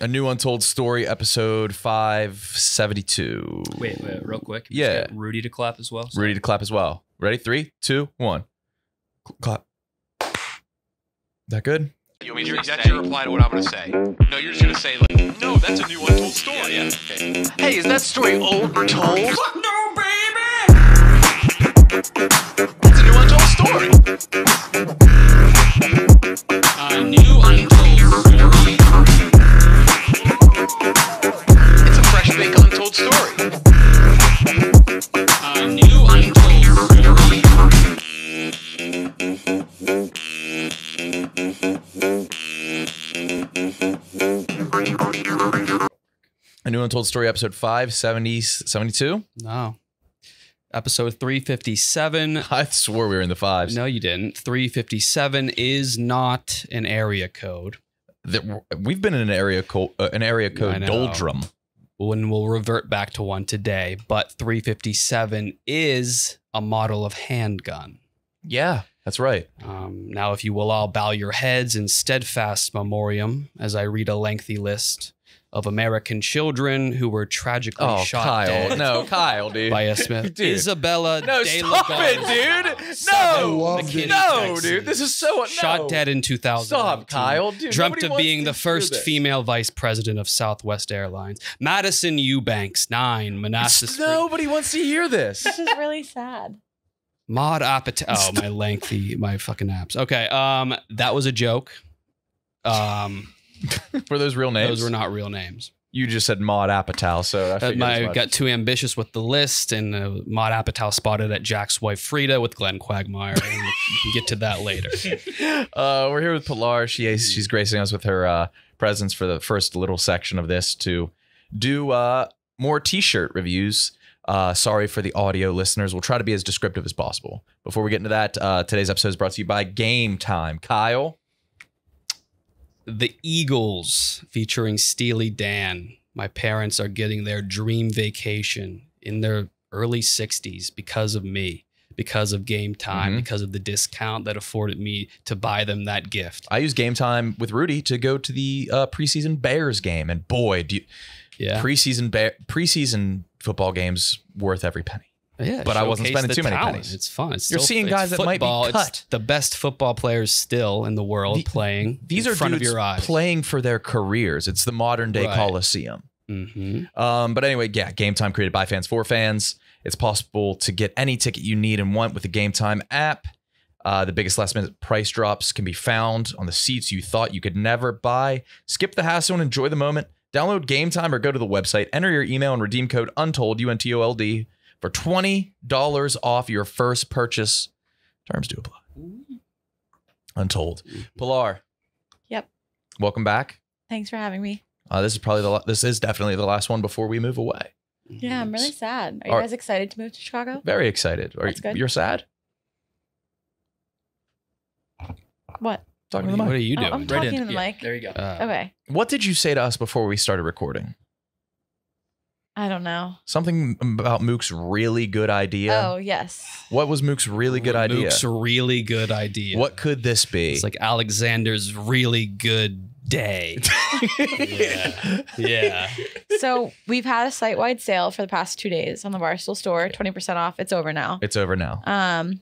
A new untold story, episode five seventy two. Wait, wait, real quick. Yeah. get Rudy to clap as well. Ready to clap as well. Ready? Three, two, one. Cl- Clap. That good? You want me to that's your reply to what I'm going to say. No, you're just going to say, like, no, that's a new untold story. Yeah, okay. Hey, is that story old or told? Fuck no, baby! It's a new untold story. A new untold story. It's a fresh baked untold story. A new untold story. A new untold story, episode 570, 72. No. Episode 357. I swore we were in the fives. No, you didn't. 357 is not an area code. That- We've been in an area code, uh, an area code doldrum. When we'll revert back to one today, but 357 is a model of handgun. Yeah, that's right. Um, now, if you will all bow your heads in steadfast memoriam as I read a lengthy list of American children who were tragically Oh, shot Kyle. dead No, Kyle, dude. by a Smith. Dude. Isabella no, de stop la it, dude. seven, No, McKinney, no, Texas. dude. This is so no. Shot dead in 2000. Stop, Kyle. Dude, Dreamt of being the first female vice president of Southwest Airlines. Madison Eubanks, nine. Manassas. Nobody wants to hear this. This is really sad. Maude Apatow. Oh, my lengthy, my fucking apps. Okay. Um, that was a joke. Um, Were those real names? those were not real names. You just said Maude Apatow, so I Uh, my got too ambitious with the list, and uh, Maude Apatow spotted at Jack's wife Freda with Glenn Quagmire. and we can get to that later. uh, we're here with Pilar. She she's gracing us with her uh, presence for the first little section of this to do uh, more T-shirt reviews. Uh, sorry for the audio listeners. We'll try to be as descriptive as possible. Before we get into that, uh, today's episode is brought to you by Gametime. Kyle, The Eagles featuring Steely Dan. My parents are getting their dream vacation in their early 60s because of me, because of Gametime, Mhm. because of the discount that afforded me to buy them that gift. I use Gametime with Rudy to go to the uh, preseason Bears game, and boy, do you, Yeah. preseason Bear, preseason football games worth every penny. Yeah but I wasn't spending too many talent. pennies. It's fun. It's You're still- seeing guys that might be cut. the best football players still in the world The- playing These in are front dudes of your eyes. playing for their careers. It's the modern day Right. Coliseum. hmm Um, but anyway, yeah, Gametime created by fans for fans. It's possible to get any ticket you need and want with the Gametime app. Uh, the biggest last minute price drops can be found on the seats you thought you could never buy. Skip the hassle and enjoy the moment. Download Gametime or go to the website, enter your email and redeem code UNTOLD, U N T O L D, for $20 off your first purchase. Terms do apply. Untold. Pilar. Yep. Welcome back. Thanks for having me. Uh, this is probably the this is definitely the last one before we move away. Yeah, I'm really sad. Are you Are- guys excited to move to Chicago? Very excited. Are That's you, good. You're sad? What? Talking What, to the are, what are you Oh, doing? I'm talking to the Yeah, mic. There you go. Uh, Okay. What did you say to us before we started recording? I don't know. Something about Mook's really good idea. Oh, yes. What was Mook's really good idea? Mook's really good idea. What could this be? It's like Alexander's really good day. yeah. Yeah. so we've had a site-wide sale for the past two days on the Barstool store, 20% off. It's over now. it's over now. Um,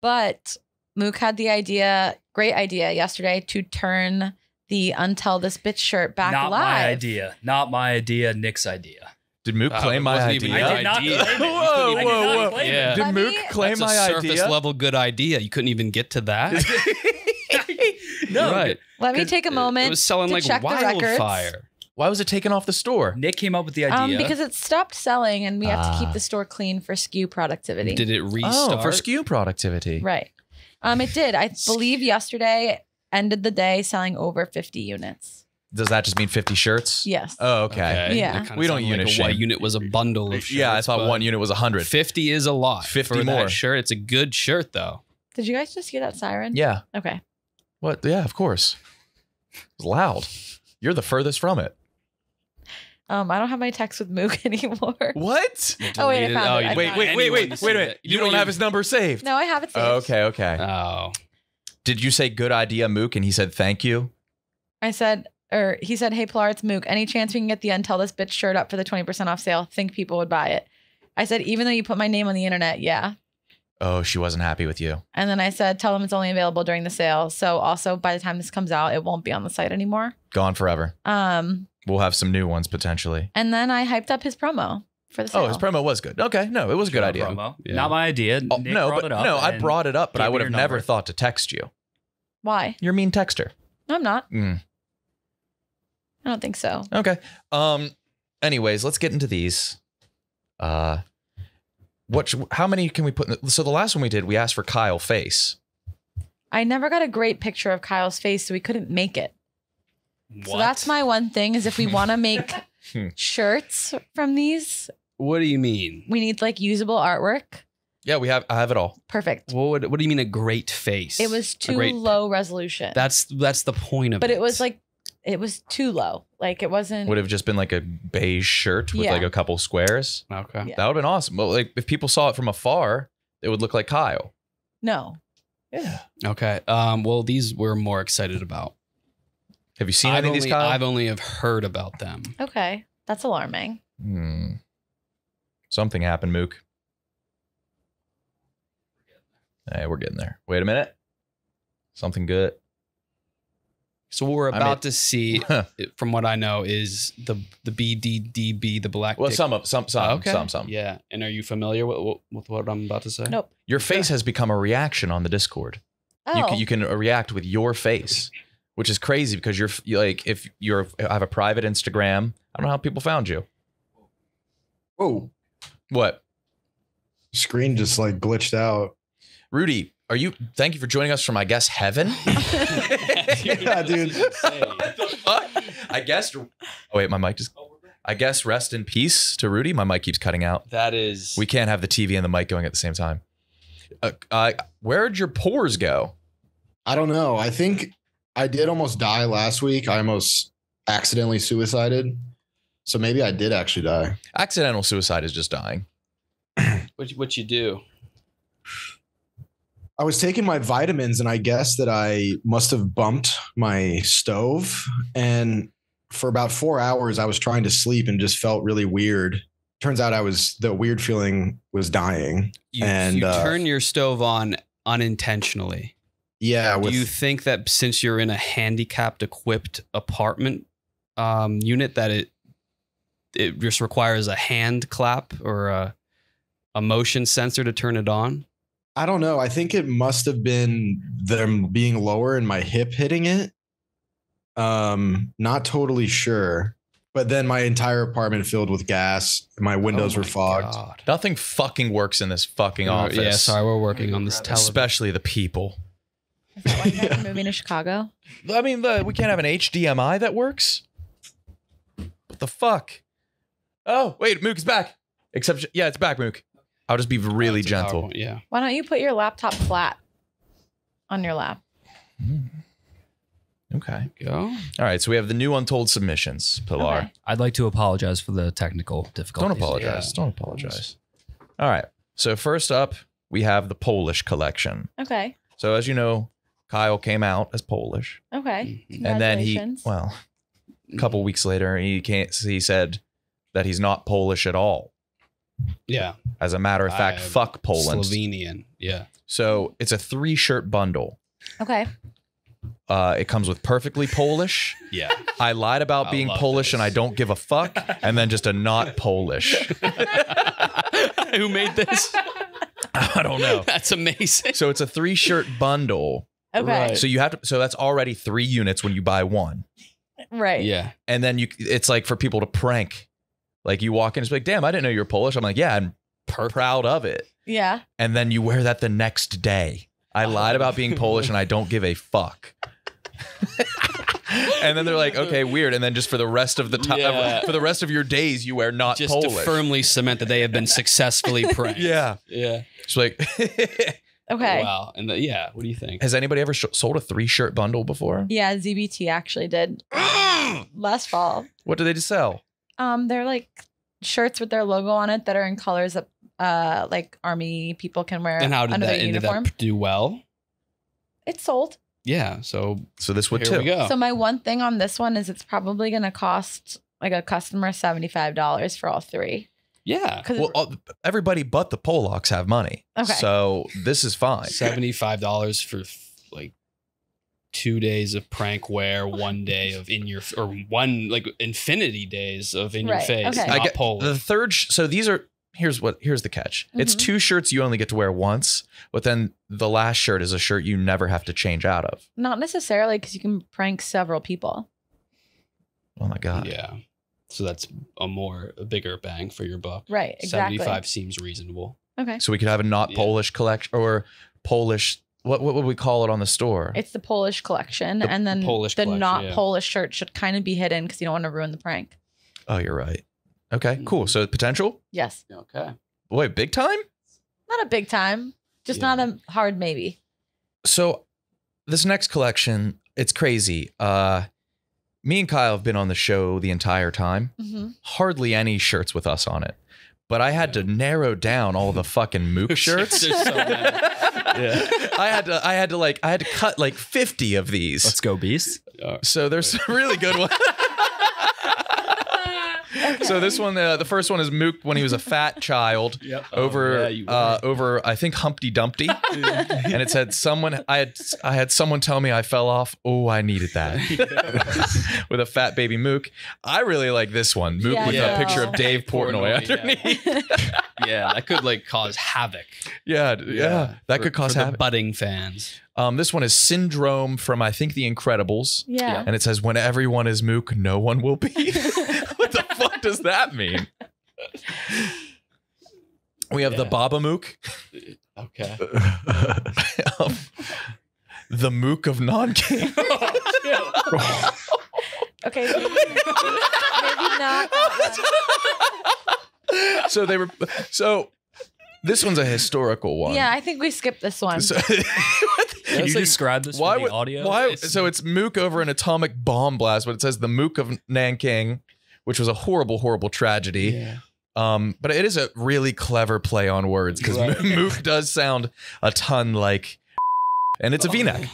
but Mook had the idea, great idea yesterday to turn the Untell This Bitch shirt back Not live. my idea. Not my idea. Nick's idea. Did Mook Uh, claim my wasn't even idea? your I did not idea. claim it. Whoa, couldn't- I did whoa, not whoa. claim Yeah. it. Did Let Mook me- claim That's my a surface idea? level good idea. You couldn't even get to that. No, right. Let me take a moment. It was selling to like check the records. wildfire. Why was it taken off the store? Nick came up with the idea. Um, because it stopped selling and we have to Ah. keep the store clean for SKU productivity. Did it restart? Oh, for SKU productivity. Right. Um, it did. I believe yesterday ended the day selling over 50 units. Does that just mean 50 shirts? Yes. Oh, okay. Yeah. Kinda We don't sounded unit like a, shame. One unit was a bundle of shirts. Yeah, I thought but one unit was 100. 50 is a lot. 50 for more. That shirt. It's a good shirt, though. Did you guys just hear that siren? Yeah. Okay. What? Yeah, of course. It's loud. You're the furthest from it. Um, I don't have my text with Mook anymore. What? Oh, wait, I Deleted- found it. you I Wait, didn't wait, want wait, anyone wait, wait see a minute. You don't have his number saved. No, I have it saved. Okay, okay. Oh. Did you say good idea, Mook? And he said thank you. I said, or he said, "Hey Pilar, it's Mook. Any chance we can get the Until This Bitch shirt up for the twenty percent off sale? Think people would buy it?" I said, "Even though you put my name on the internet, yeah." Oh, she wasn't happy with you. And then I said, "Tell them it's only available during the sale. So also by the time this comes out, it won't be on the site anymore." Gone forever. Um, We'll have some new ones potentially. and then I hyped up his promo for the sale. Oh, his promo was good. Okay, no, it was a good idea. Promo. Yeah. Not my idea. Oh, Nick no, but it up no, I brought it up, but I would your have never thought to text you. Why? You're a mean texter. No, I'm not. Mm. I don't think so. Okay. Um. Anyways, let's get into these. Uh, what? sh- How many can we put? In the, so the last one we did, we asked for Kyle face. I never got a great picture of Kyle's face, so we couldn't make it. So that's my one thing is if we want to make Hmm. shirts from these, What do you mean? we need like usable artwork. Yeah, we have. I have it all. Perfect. What, would, what do you mean a great face? It was too great- low resolution. That's that's the point of but it. it was like it was too low. Like it wasn't Would have just been like a beige shirt with Yeah. like a couple squares. okay. Yeah. That would have been awesome. But like, if people saw it from afar, it would look like Kyle. no. Yeah. Okay. Um. Well, these we're more excited about. Have you seen I've any of only, these, Kyle? I've only have heard about them. Okay. That's alarming. Hmm. Something happened, Mook. Hey, we're getting there. Wait a minute. Something good. So what we're I about mean- to see, from what I know, is the the BDDB, the black. Well, dick- some of some some okay. some some. Yeah. And are you familiar with, with what I'm about to say? Nope. Your face has become a reaction on the Discord. Oh. You can oh. you can react with your face, which is crazy because you're you like if you're I have a private Instagram. I don't know how people found you. Whoa. What, Screen just like glitched out. Rudy? Are you? Thank you for joining us from I guess heaven. Yeah, dude. Fuck? I guess. Oh wait, my mic just. I guess rest in peace to Rudy. My mic keeps cutting out. That is. We can't have the TV and the mic going at the same time. Uh, uh, where'd your pores go? I don't know. I think I did almost die last week. I almost accidentally suicided. So maybe I did actually die. Accidental suicide is just dying. what you- what you do? I was taking my vitamins and I guess that I must have bumped my stove. And for about four hours, I was trying to sleep and just felt really weird. Turns out I was, the weird feeling was dying. You, And, you uh, turn your stove on unintentionally. Yeah. With, do you think that since you're in a handicapped equipped apartment um, unit that it it just requires a hand clap or a a motion sensor to turn it on? I don't know. I think it must have been them being lower and my hip hitting it. Um, not totally sure. But then my entire apartment filled with gas. My windows Oh were fogged. God. Nothing fucking works in this fucking Uh, office. Yeah, sorry, we're working on this television. Especially the people. Is that why you guys are moving to Chicago? I mean, the, we can't have an HDMI that works. What the fuck? Oh, wait, Mook is back. Except, yeah, it's back, Mook. I'll just be really It's a gentle. PowerPoint, Yeah. Why don't you put your laptop flat on your lap? Okay. Go. All right, so we have the new untold submissions, Pilar. Okay. I'd like to apologize for the technical difficulties. Don't apologize. Yeah. Don't apologize. All right. So first up, we have the Polish collection. Okay. So as you know, Kyle came out as Polish, Okay. Mhm. and then he, Congratulations. well, a couple weeks later, he can't. He said that he's not Polish at all. Yeah. As a matter of fact, I'm fuck Poland. Slovenian. Yeah. So it's a three shirt bundle. Okay. Uh, it comes with perfectly Polish. Yeah. I lied about I being Polish this. and I don't give a fuck, and then just a not Polish. Who made this? I don't know. That's amazing. So it's a three shirt bundle. Okay. Right. So you have to. So that's already three units when you buy one, Right. Yeah. and then you. It's like for people to prank. Like you walk in, it's like, damn, I didn't know you're Polish. I'm like, yeah, I'm proud of it. Yeah. And then you wear that the next day. I oh. lied about being Polish, and I don't give a fuck. and then they're like, okay, weird. And then just for the rest of the time, Yeah. for the rest of your days, you wear not Just Polish. to firmly cement that they have been successly pranked. yeah, Yeah. it's like, Okay. Wow. And the, yeah. What do you think? has anybody ever sh- sold a three shirt bundle before? Yeah, ZBT actually did last fall. What do they just sell? Um, they're like shirts with their logo on it that are in colors that uh like army people can wear And how did under that their ended uniform. up do well? It sold. yeah. So So this would here too. we go. So my one thing on this one is it's probably going to cost like a customer seventy five dollars for all three. yeah. Because Well, all, everybody but the Polacks have money. Okay. So this is fine. Seventy-five dollars for like two days of prank wear, one day of in your or one like infinity days of in your face. okay. Not I get Polish. the third. Sh- so these are here's what here's the catch. It's Mhm. two shirts you only get to wear once, but then the last shirt is a shirt you never have to change out of. not necessarily because you can prank several people. Oh my god. yeah. So that's a more a bigger bang for your buck. Right. Exactly. Seventy-five seems reasonable. Okay. So we could have a not Yeah. Polish collection or Polish. What what would we call it on the store? It's the Polish collection, The and then Polish the collection, not yeah. Polish shirt should kind of be hidden because you don't want to ruin the prank. oh, you're right. Okay, Mm-hmm. cool. So potential. Yes, Okay. Boy, big time. not a big time, just Yeah. not a hard maybe. So this next collection, it's crazy. Uh me and Kyle have been on the show the entire time. hmm Hardly any shirts with us on it. But I had to narrow down all the fucking mook shirts. There's so many. yeah. I had to I had to like I had to cut like 50 of these. Let's go, Beast. So there's some really good ones. So this one, uh, the first one is Mook when he was a fat child Yep. over Oh, yeah, uh, over I think Humpty Dumpty, and it said someone I had I had someone tell me I fell off. Oh, I needed that with a fat baby Mook. I really like this one, Mook Yeah, with yeah. a picture of Dave Portnoy Portnoy, yeah. underneath. yeah, that could like cause havoc. Yeah, yeah, that For- could cause for the havoc. budding fans. Um, this one is Syndrome from I think The Incredibles. yeah. And it says, when everyone is mook, no one will be. what the fuck does that mean? We have the Yeah. Baba Mook, Okay. um, the Mook of Nanking. Okay. Maybe, maybe not. so they were, so this one's a historical one. Yeah, I think we skipped this one. So, Can you like- describe this why for the would, audio? why? It's- so it's Mook over an atomic bomb blast, but it says the Mook of Nanking, which was a horrible, horrible tragedy. Yeah. Um, but it is a really clever play on words because Right. Mook does sound a ton like, and it's a V-neck.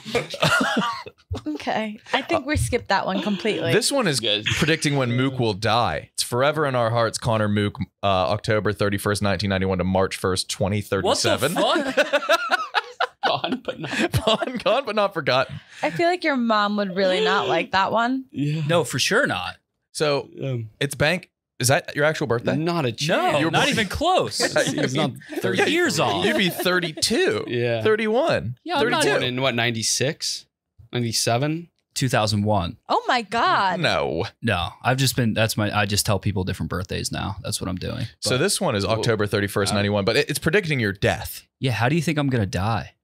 Okay. I think we skipped that one completely. This one is Guys. predicting when Mook will die. It's forever in our hearts. Connor Mook, uh, October thirty first, nineteen ninety one to March first, 2037. what the fuck? Gone, but not. gone, gone, but not forgotten. I feel like your mom would really not like that one. Yeah. no, for sure not. So Um, it's bank. Is that your actual birthday? not a chance. No. You're not born- even close. He's not 30 years off. You'd be thirty two. Yeah. 31. Yeah, I'm not 32. Born in what, 96? 97? 2001. Oh my god. No. No, I've just been. That's my. I just tell people different birthdays now. That's what I'm doing. So this one is October 31st, uh, 91, but it's predicting your death. Yeah. How do you think I'm gonna die?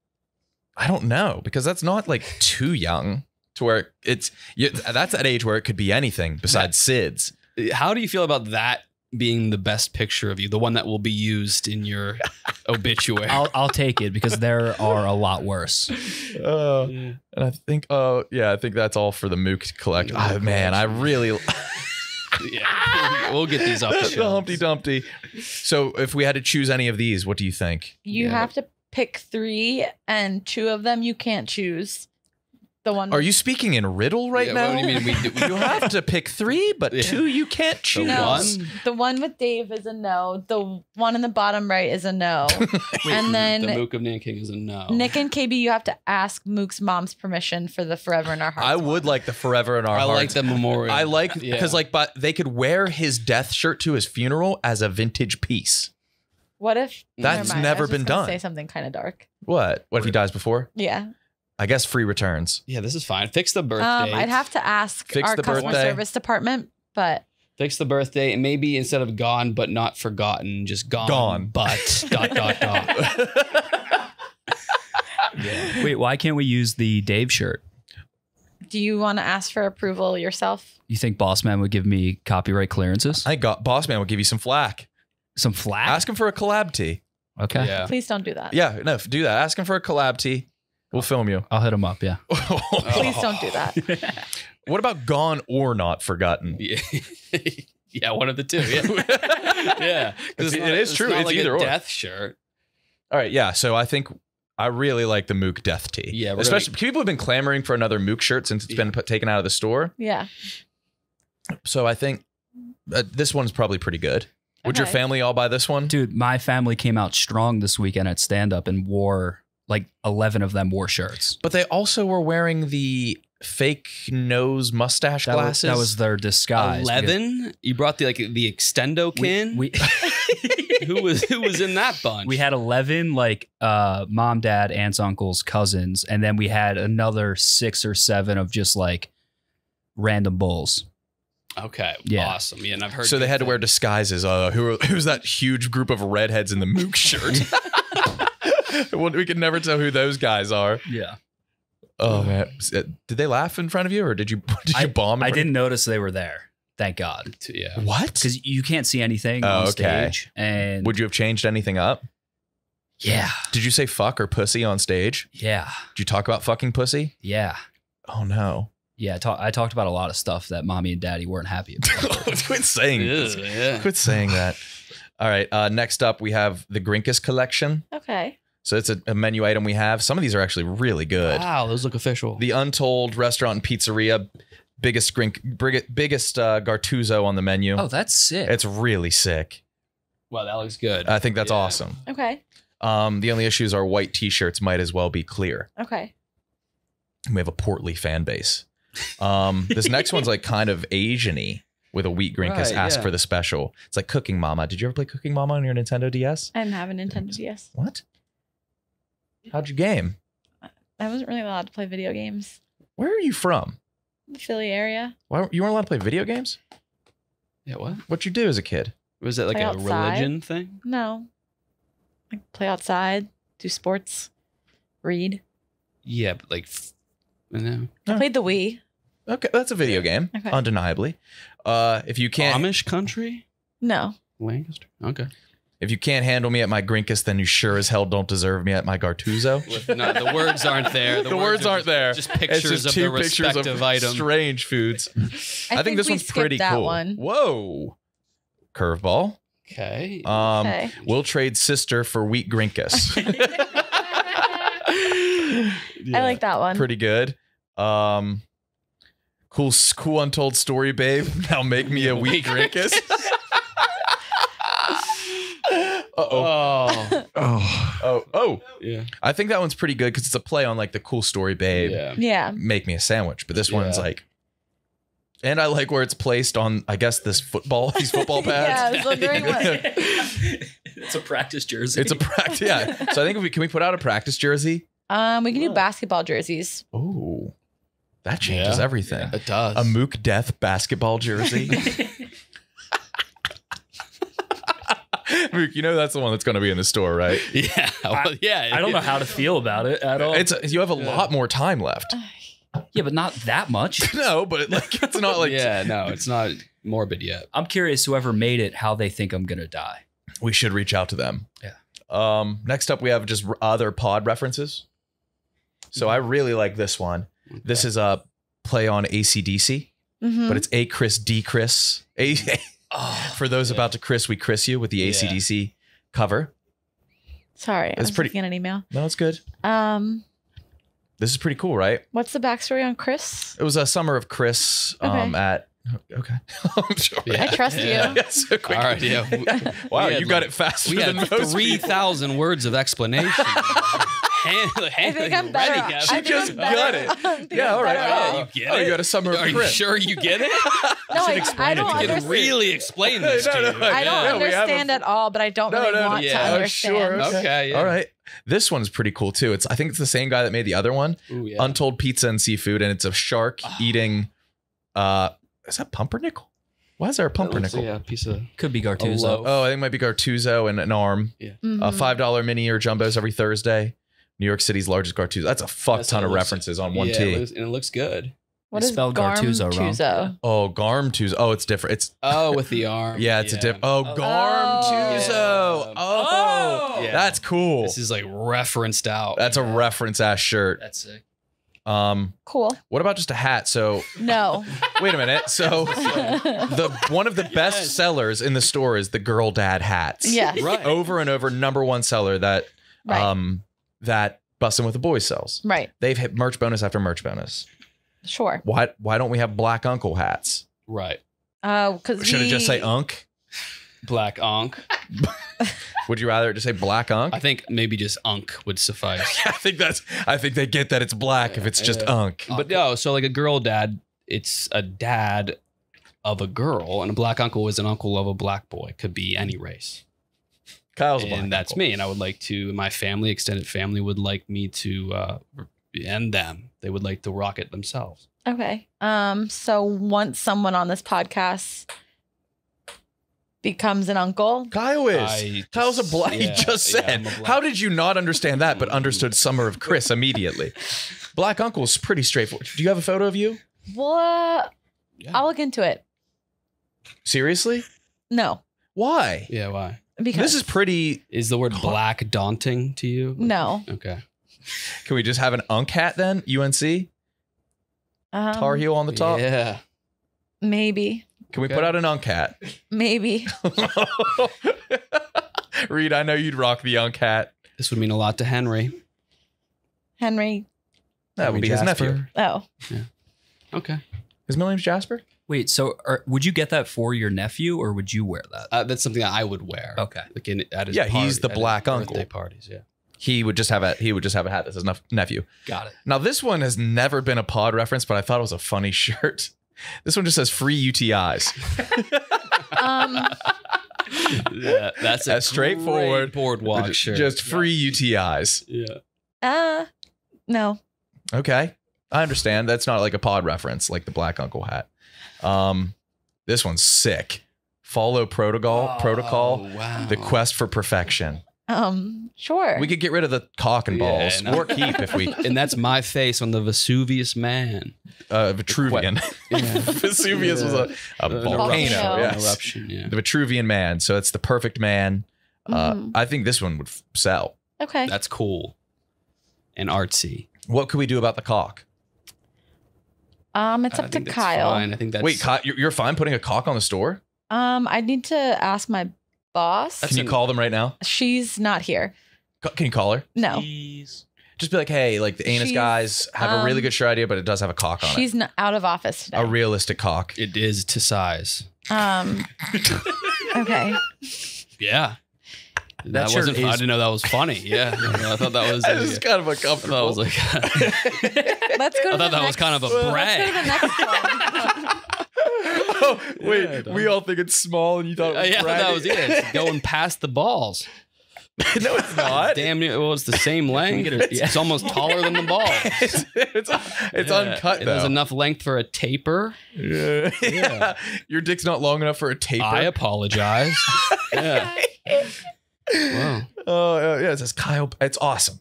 I don't know because that's not like too young to where it's you, that's that age where it could be anything besides SIDS. How do you feel about that being the best picture of you, the one that will be used in your obituary? I'll I'll take it because there are a lot worse. Uh, Yeah. and I think, oh yeah, I think that's all for the Mook collection. Mook Oh, man, I really yeah. We'll get these up the the. Humpty Dumpty. So if we had to choose any of these, what do you think? You Yeah. have to pick three, and two of them you can't choose. The one. Are you speaking in riddle right Yeah, now? what do you mean? We do- you have to pick three, but Yeah. two you can't choose. No. one? The one with Dave is a no. The one in the bottom right is a no. and then the Mook of Nanking is a no. Nick and KB, you have to ask Mook's mom's permission for the Forever in Our Hearts. I would like the Forever in Our I Hearts. I like the memorial. I like Yeah. because like, but they could wear his death shirt to his funeral as a vintage piece. What if That's never mind, I never was just been done. Say something kind of dark. What? What if he dies before? Yeah. I guess free returns. Yeah, this is fine. Fix the birthday. Um, I'd have to ask Fix our the customer birthday. service department, but Fix the birthday, and maybe instead of gone but not forgotten, just gone. Gone. But dot dot dot. Yeah. Wait, why can't we use the Dave shirt? do you want to ask for approval yourself? You think Boss Man would give me copyright clearances? I got Boss Man will give you some flack. Some flack? Ask him for a collab tee. okay. Yeah. Please don't do that. Yeah, no, do that. Ask him for a collab tee. We'll film you. I'll hit him up. Yeah. Please don't do that. what about gone or not forgotten? Yeah. yeah, one of the two. Yeah. yeah. 'Cause It not- is true. not It's like either a or. death shirt. All right, yeah. So I think I really like the Mook Death Tee. Yeah, we're especially people have been clamoring for another Mook shirt since it's been put, taken out of the store. Yeah. So I think uh, this one's probably pretty good. Would your Okay. family all buy this one? Dude, my family came out strong this weekend at stand up and wore like 11 of them wore shirts. But they also were wearing the fake nose mustache That was, glasses. that was their disguise. Eleven. You brought the like the extendo kin. we, who was who was in that bunch? we had 11 like uh, mom, dad, aunts, uncles, cousins. And then we had another six or seven of just like random bulls. okay, Yeah. awesome. Yeah, and I've heard. so they good had to wear disguises. Uh, who who's that huge group of redheads in the Mook shirt? Well, we can never tell who those guys are. Yeah. Oh man, did they laugh in front of you, or did you did you I- bomb? I didn't notice they were there. Thank God. Yeah. What? Because you can't see anything Oh, on okay. stage. And Would you have changed anything up? yeah. Did you say fuck or pussy on stage? Yeah. Did you talk about fucking pussy? Yeah. Oh no! Yeah. I, talk, I talked about a lot of stuff that mommy and daddy weren't happy about. Quit saying. Ugh, yeah. Quit saying that. All right. Uh, next up, we have the Grinkus collection. Okay. So it's a, a menu item we have. Some of these are actually really good. Wow, those look official. The Untold Restaurant and Pizzeria, biggest grink, biggest uh, Gartuzo on the menu. oh, that's sick. It's really sick. wow, that looks good. I think that's Yeah. awesome. Okay. Um, the only issues are white T-shirts might as well be clear. Okay. We have a portly fan base. Um, this next one's like kind of Asian-y with a wheat Grinkus. Right, Ask yeah. for the special. It's like Cooking Mama. Did you ever play Cooking Mama on your Nintendo DS? I didn't have a Nintendo DS. What? How'd you game? I wasn't really allowed to play video games. Where are you from? The Philly area. Why you weren't allowed to play video games? yeah, what What'd you do as a kid? was it like Play a outside. religion thing? No. Like play outside, do sports, read. Yeah, but like, f- no. I Oh. played the Wii. Okay, that's a video game, Okay. undeniably. Uh, if you can't, Amish country, No. Lancaster. Okay. If you can't handle me at my Grinkus, then you sure as hell don't deserve me at my Gartuzo. no, the words aren't there. The words are aren't just- there. Just It's pictures just of two the pictures of respective item. strange foods. I, think, this we one's pretty that cool. one. Whoa, curveball. Okay. Um, Okay. we'll trade sister for wheat Grinkus. I like that one. pretty good. Um, cool, cool untold story, babe. Now make me a wheat Grinkus. Uh oh. oh. Oh, Oh. Yeah. I think that one's pretty good because it's a play on like the cool story, babe. Yeah. yeah. Make me a sandwich. But this one's Yeah. like, and I like where it's placed on, I guess, this football, these football Yeah, pads. I was wondering what. it's a practice jersey. It's a practice. Yeah. So I think if we can we put out a practice jersey. Um, we can do basketball jerseys. Oh, that changes Yeah. everything. It does. A Mook Death basketball jersey. Mook, you know that's the one that's going to be in the store, right? yeah. Well, yeah. I don't know how to feel about it at all. It's you have a lot more time left. yeah, but not that much. No, but like it's not like yeah. No, it's not morbid yet. I'm curious whoever made it how they think I'm gonna die. we should reach out to them. Yeah. Um. Next up, we have just other pod references. So I really like this one. This is a play on ACDC, Mhm. but it's a Chris D Chris. A for those yeah. about to Chris, we Chris you with the Yeah. ACDC cover. Sorry, I it's was pretty- looking at an email. No, it's good. Um, This is pretty cool, right? what's the backstory on Chris? It was a summer of Chris um, Okay. at. Okay. I'm sure. Yeah. I trust you. Yes, so quick. All right. Yeah. We, Wow, we had you got like- it faster we than had most. three words of explanation. Hand, I think I'm better. ready. She just got it. Yeah, all right. Oh, you get oh, it? you got a summer of Are you sure you get it? No, I, explain I don't to I me. can understand. really explain this no, to no, you. no. I don't Yeah, understand a- at all, but I don't No, really no, no. want to Yeah, oh, understand. sure. Okay. Okay. Yeah. All right. This one's pretty cool too. It's I think it's the same guy that made the other one, Ooh, yeah. Untold Pizza and Seafood, and it's a shark eating. Uh, is that pumpernickel? Why is there a pumpernickel? Yeah, a piece of Could be loaf. Gartuzo. Oh, I think it might be Gartuzo and an arm. Yeah, A Mhm. five dollar mini or jumbos every Thursday. New York City's largest Gartuzo. That's a fuck That's ton of references on one yeah, T. it looks- and it looks good. What They is spelled Garm Gartuzo wrong. Tuzo? Oh, Garm Tuzo. Oh, it's different. It's Oh, with the arm. yeah, it's a dip. Oh, Garm Oh. Tuzo. Yeah. Oh, Yeah. that's cool. This is like referenced out. That's a reference ass shirt. That's sick. Um, Cool. what about just a hat? So No. wait a minute. So the one of the best Yes. sellers in the store is the girl dad hats. yes. right. Over and over, number one seller that Right. um that busting with the boys sells. Right. They've hit merch bonus after merch bonus. Sure. Why why don't we have black uncle hats? Right. Uh, because Should it just say unk? Black Unk. Would you rather just say black unk? I think maybe just Unk would suffice. I think that's I think they get that it's black if it's just Yeah. unk. But no, so like a girl dad, it's a dad of a girl, and a black uncle is an uncle of a black boy. Could be any race. Kyle's a black and that's uncle. me. And I would like to, my family, extended family, would like me to, uh, and them, they would like to rock it themselves. Okay. Um. So once someone on this podcast becomes an uncle, Kyle is. I Kyle's a just- black. he just said. I'm a black- How did you not understand that, but understood Summer of Chris immediately? Black Uncle is pretty straightforward. Do you have a photo of you? what? Yeah. I'll look into it. Seriously? No, Why? Yeah, why? Because This is pretty. Is the word black daunting to you? no. Okay. Can we just have an Unk hat then? UNC Um, Tar Heel on the top. Yeah. Maybe. Can we put out an Unk hat? Maybe. Reed, I know you'd rock the Unk hat. This would mean a lot to Henry. Henry. That would Henry be his nephew. Oh. Yeah. Okay. His middle name's Jasper. Wait, so are, would you get that for your nephew or would you wear that? Uh, that's something that I would wear. Okay. Like in, at his Yeah, he's the at his black birthday uncle. parties. Yeah. He would just have a he would just have a hat that says nep- nephew. Got it. Now this one has never been a pod reference, but I thought it was a funny shirt. This one just says free UTIs. um, yeah, that's a That's straightforward. boardwalk just, shirt. just free UTIs. Yeah. uh, no. Okay. I understand. That's not like a pod reference like the Black Uncle hat. Um this one's sick. Follow protocol protocol. Oh, wow. The quest for perfection. Um, sure. We could get rid of the cock and Yeah, balls no. or keep if we and that's my face on the Vesuvius man. uh Vitruvian. Yeah. Vesuvius was a, a An volcano. eruption. Yes. eruption. Yeah. The Vitruvian man. So it's the perfect man. Uh, Mhm. I think this one would f- sell. okay. That's cool and artsy. What could we do about the cock? Um, it's I up to Kyle. Fine. I think that's Wait, Ky- you're, you're fine putting a cock on the store? Um, I need to ask my boss. Can you call them right now? She's not here. Co- Can you call her? No, Just be like, hey, like the anus She's, guys have a really um, good shirt idea, but it does have a cock on it. she's not out of office today. A realistic cock. It is to size. um. okay. Yeah. That, shirt wasn't. I didn't know that was funny. Yeah, I thought that was. That is kind of I thought that was like. Let's go. I thought the that was kind of a Let's go to brag. the next one. oh, wait, Yeah, we all think it's small and you thought it was uh, yeah, I that was it. It's going past the balls. no, it's not. Damn near. Well, it's the same length. It's, it's almost taller than the ball. it's it's, it's Yeah, uncut It though. has enough length for a taper. yeah. yeah. Your dick's not long enough for a taper. I apologize. yeah. Wow. Oh uh, yeah, it says Kyle. It's awesome.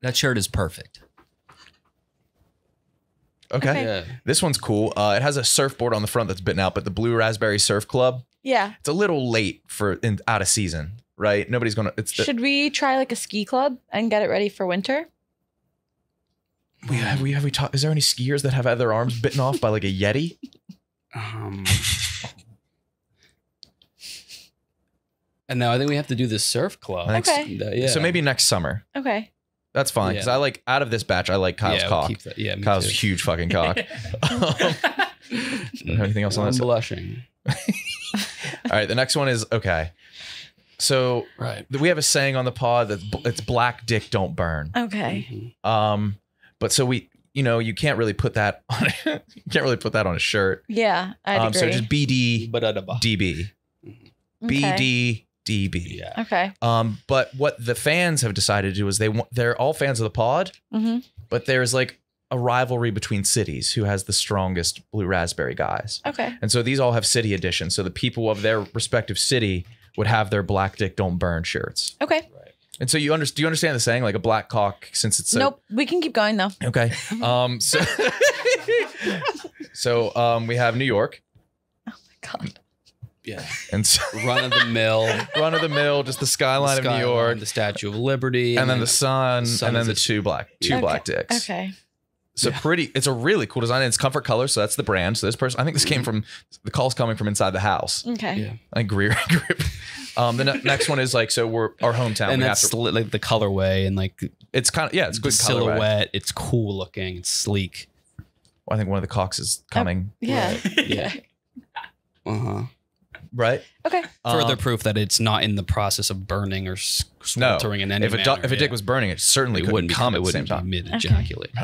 That shirt is perfect. Okay. Okay. Yeah. This one's cool. Uh, it has a surfboard on the front that's bitten out, but the Blue Raspberry Surf Club. yeah. It's a little late for in, out of season, right? Nobody's gonna. It's the, Should we try like a ski club and get it ready for winter? we have we have we talked. Is there any skiers that have had their arms bitten off by like a yeti? Um, and now I think we have to do the surf club. I think Okay. That- yeah. So maybe next summer. Okay. That's fine because Yeah. I like out of this batch. I like Kyle's yeah, we'll cock. keep that. Yeah, me Kyle's too. huge fucking cock. Um, anything else on I'm this? blushing. All right, the next one is okay. So Right. we have a saying on the pod that it's black dick don't burn. Okay. Mhm. Um, but so we, you know, you can't really put that on. you can't really put that on a shirt. Yeah, I'd Um, agree. so just BD Ba-da-da-ba. DB Okay. BD DB. Yeah. Okay. Um, but what the fans have decided to do is they want they're all fans of the pod, mm-hmm. but there's like a rivalry between cities who has the strongest blue raspberry guys. Okay. And so these all have city editions. So the people of their respective city would have their black dick don't burn shirts. Okay. And so you under, do you understand the saying like a black cock since it's so nope. We can keep going though. Okay. Um so So um we have New York oh my God. Yeah. and so Run of the mill. run of the mill, just the skyline of New York, the Statue of Liberty, and then the sun, sun and then the two black two Okay. black dicks. Okay. So pretty it's a really cool design. and It's comfort color, so that's the brand. So this person I think this came from the call's coming from inside the house. Okay. Yeah. I think Greer, Um, the ne- next one is like so we're our hometown. and we have that's to, like the colorway and like it's kind of yeah, it's good silhouette. silhouette. It's cool looking. It's sleek. I think one of the cocks is coming. Yeah. Yeah. Uh huh. Right. Okay. Further Um, proof that it's not in the process of burning or s- No. sweltering in any if a manner. du- if a dick yeah. was burning, it certainly it couldn't wouldn't be come it at the same wouldn't be time. mid ejaculate.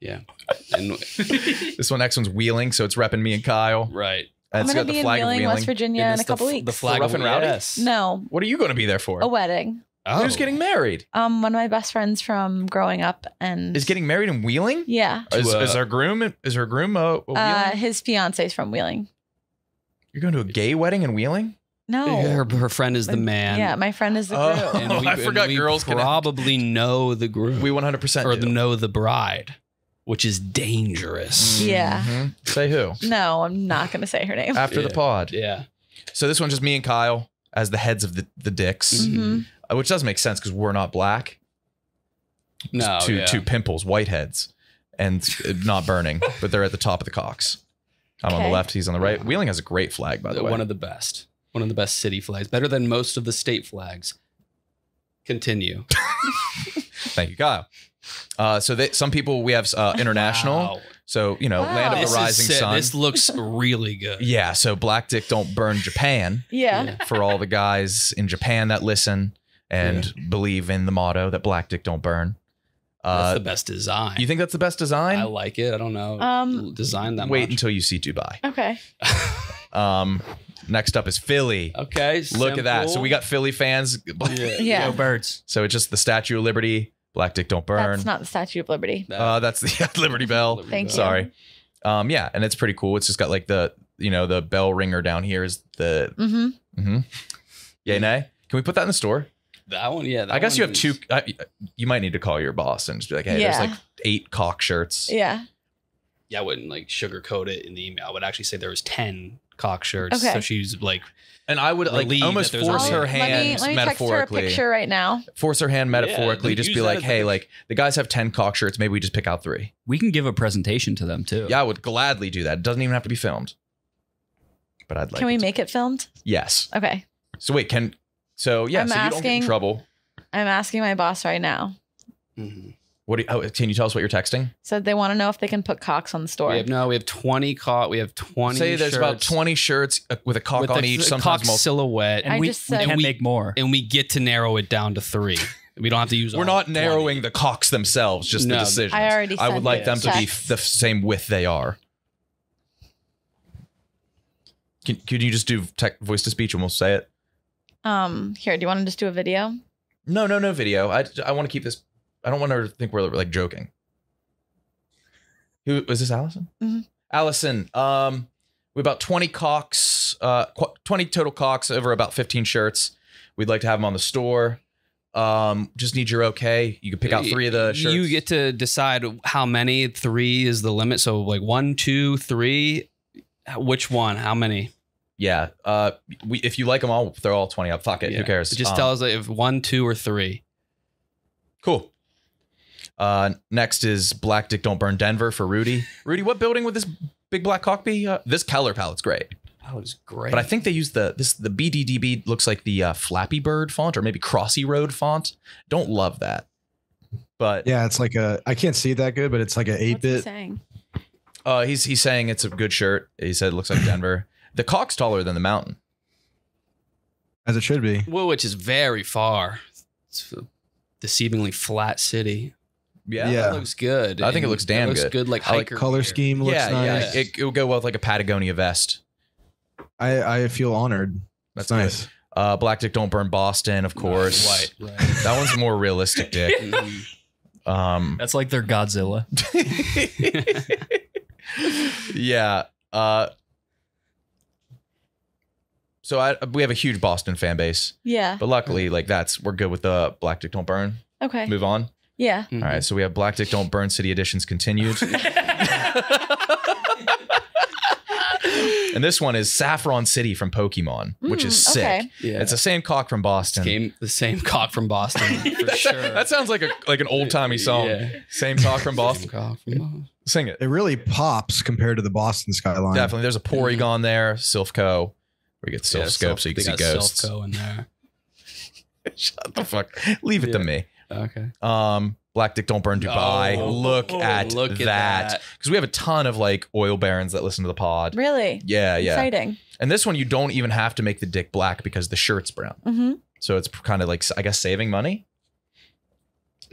Yeah. And This one next one's wheeling, so it's repping me and Kyle. right. I'm it's gonna got be the in flag Wheeling, West. Virginia, in a couple f- weeks. The flag Rough of and Rowdy? Yes. no, What are you going to be there for? a wedding. Oh. Who's getting married? Um, one of my best friends from growing up, and Is getting married in Wheeling? yeah. Is, uh, is our groom? Is her groom a, a Wheeling? Uh, his fiance's from Wheeling. You're going to a gay wedding in Wheeling? No, Her, her friend is the man. Yeah, my friend is the Oh. groom. I forgot we girls can have- probably know the groom We 100 percent or the know the bride, which is dangerous. Yeah. Mm-hmm. Say who? No, I'm not gonna say her name. After the Yeah. pod. Yeah. So this one's just me and Kyle as the heads of the the dicks, Mhm. uh, which does make sense because we're not black. No. Two yeah. two pimples, white heads, and uh, not burning, but they're at the top of the cocks. I'm on the left. He's on the right. Wheeling has a great flag, by the way. One of the best. One of the best city flags. Better than most of the state flags. Continue. Thank you, Kyle. Uh, so they, some people we have uh, international. Wow. So you know, Wow. land of This the rising sun. This looks really good. yeah. So black dick don't burn Japan Yeah. for all the guys in Japan that listen and believe in the motto that black dick don't burn. That's Uh, the best design. you think that's the best design? I like it. I don't know. Um, design that Wait much. until you see Dubai. Okay. Um, next up is Philly. okay. Look at that. So we got Philly fans. Yeah. Yeah. Go birds. So it's just the Statue of Liberty, Black Dick Don't Burn. That's not the Statue of Liberty. That- uh, that's the Liberty Bell. Liberty Thank Bell. you. Sorry. Um, yeah, and it's pretty cool. It's just got like the you know the bell ringer down here is the Mm-hmm. mm-hmm. yay nay. Can we put that in the store? That one, yeah. that I guess you one have two. is- I, you might need to call your boss and just be like, hey, Yeah. there's like eight cock shirts. Yeah. Yeah, I wouldn't like sugarcoat it in the email. I would actually say there was ten cock shirts. Okay. So she's like, And I would like Relieved almost force only- her let me hand let me text her a picture right now. Force her hand metaphorically. then just be like, as the hey, like the guys have ten cock shirts. Maybe we just pick out three. We can give a presentation to them too. Yeah, I would gladly do that. It doesn't even have to be filmed. But I'd like. Can we it to- make it filmed? Yes. Okay. So wait, can so yeah, I'm so you don't get in asking- trouble. I'm asking my boss right now. mhm. What do you, oh, can you tell us what you're texting? So they want to know if they can put cocks on the store. we have no, we have twenty cock. We have twenty. Say there's about 20 shirts uh, with a cock with on the, each, the sometimes cock multiple. silhouette, And I we, just we said- can we- make more. and we get to narrow it down to three. We don't have to use. We're all not 20. narrowing the cocks themselves, just the No. decisions. I already I would like it. them to be Text. f- the same width they are. Can, can you just do tech, voice to speech and we'll say it? Um, here, do you want to just do a video? No, no, no video. I, I want to keep this. I don't want her to think we're like joking. Who is this, Allison? Mhm. Allison. Um, we about twenty cocks. Uh, twenty total cocks over about fifteen shirts. We'd like to have them on the store. Um, just need your okay. You can pick out three of the shirts. You get to decide how many. Three is the limit. So like one, two, three. Which one? How many? Yeah. Uh, we if you like them all, throw all twenty up. Fuck it. Yeah. Who cares? Just Um, tell us if one, two, or three. Cool. Uh, next is Black Dick Don't Burn Denver for Rudy. Rudy, what building would this big black cock be? Uh, this Keller palette's great, That was great. but I think they use the this the BDDB looks like the uh, Flappy Bird font or maybe Crossy Road font. Don't love that, but Yeah, it's like a I can't see it that good, but it's like an eight What's he bit. saying? uh, he's he's saying it's a good shirt. He said it looks like Denver. The cock's taller than the mountain. As it should be. well, which is very far. It's a deceivingly flat city. Yeah. Yeah. It looks good. I think it looks damn looks good. good. Like I like Color gear. scheme looks yeah, nice. yeah. It, it will go well with like a Patagonia vest. I I feel honored. That's That's nice. Uh, Black Dick Don't Burn Boston, of course. White. Right. That one's more realistic, Dick. Mhm. Um, That's like their Godzilla. yeah. Uh, so I we have a huge Boston fan base, Yeah. but luckily, like that's we're good with the Black Dick Don't Burn. Okay. Move on. Yeah. Mhm. All right, so we have Black Dick Don't Burn City Editions continued. and this one is Saffron City from Pokemon, which is Mm, sick. okay. Yeah. It's the same cock from Boston. Game, the same cock from Boston for that, sure. that sounds like a like an old timey song. Yeah. Same cock from Boston. Cock from Boston. Sing it. It really pops compared to the Boston skyline. Definitely. There's a Porygon there, Silph Co. We get Yeah, Silph Scope so you can see ghosts. Silph Co in there. Shut the fuck. Leave it to me. Okay. Um, Black Dick Don't Burn Dubai. Oh, look at look at that. that. Because we have a ton of like oil barons that listen to the pod. Really? Yeah, yeah. Exciting. And this one you don't even have to make the dick black because the shirt's brown. hmm So it's kind of like I guess saving money.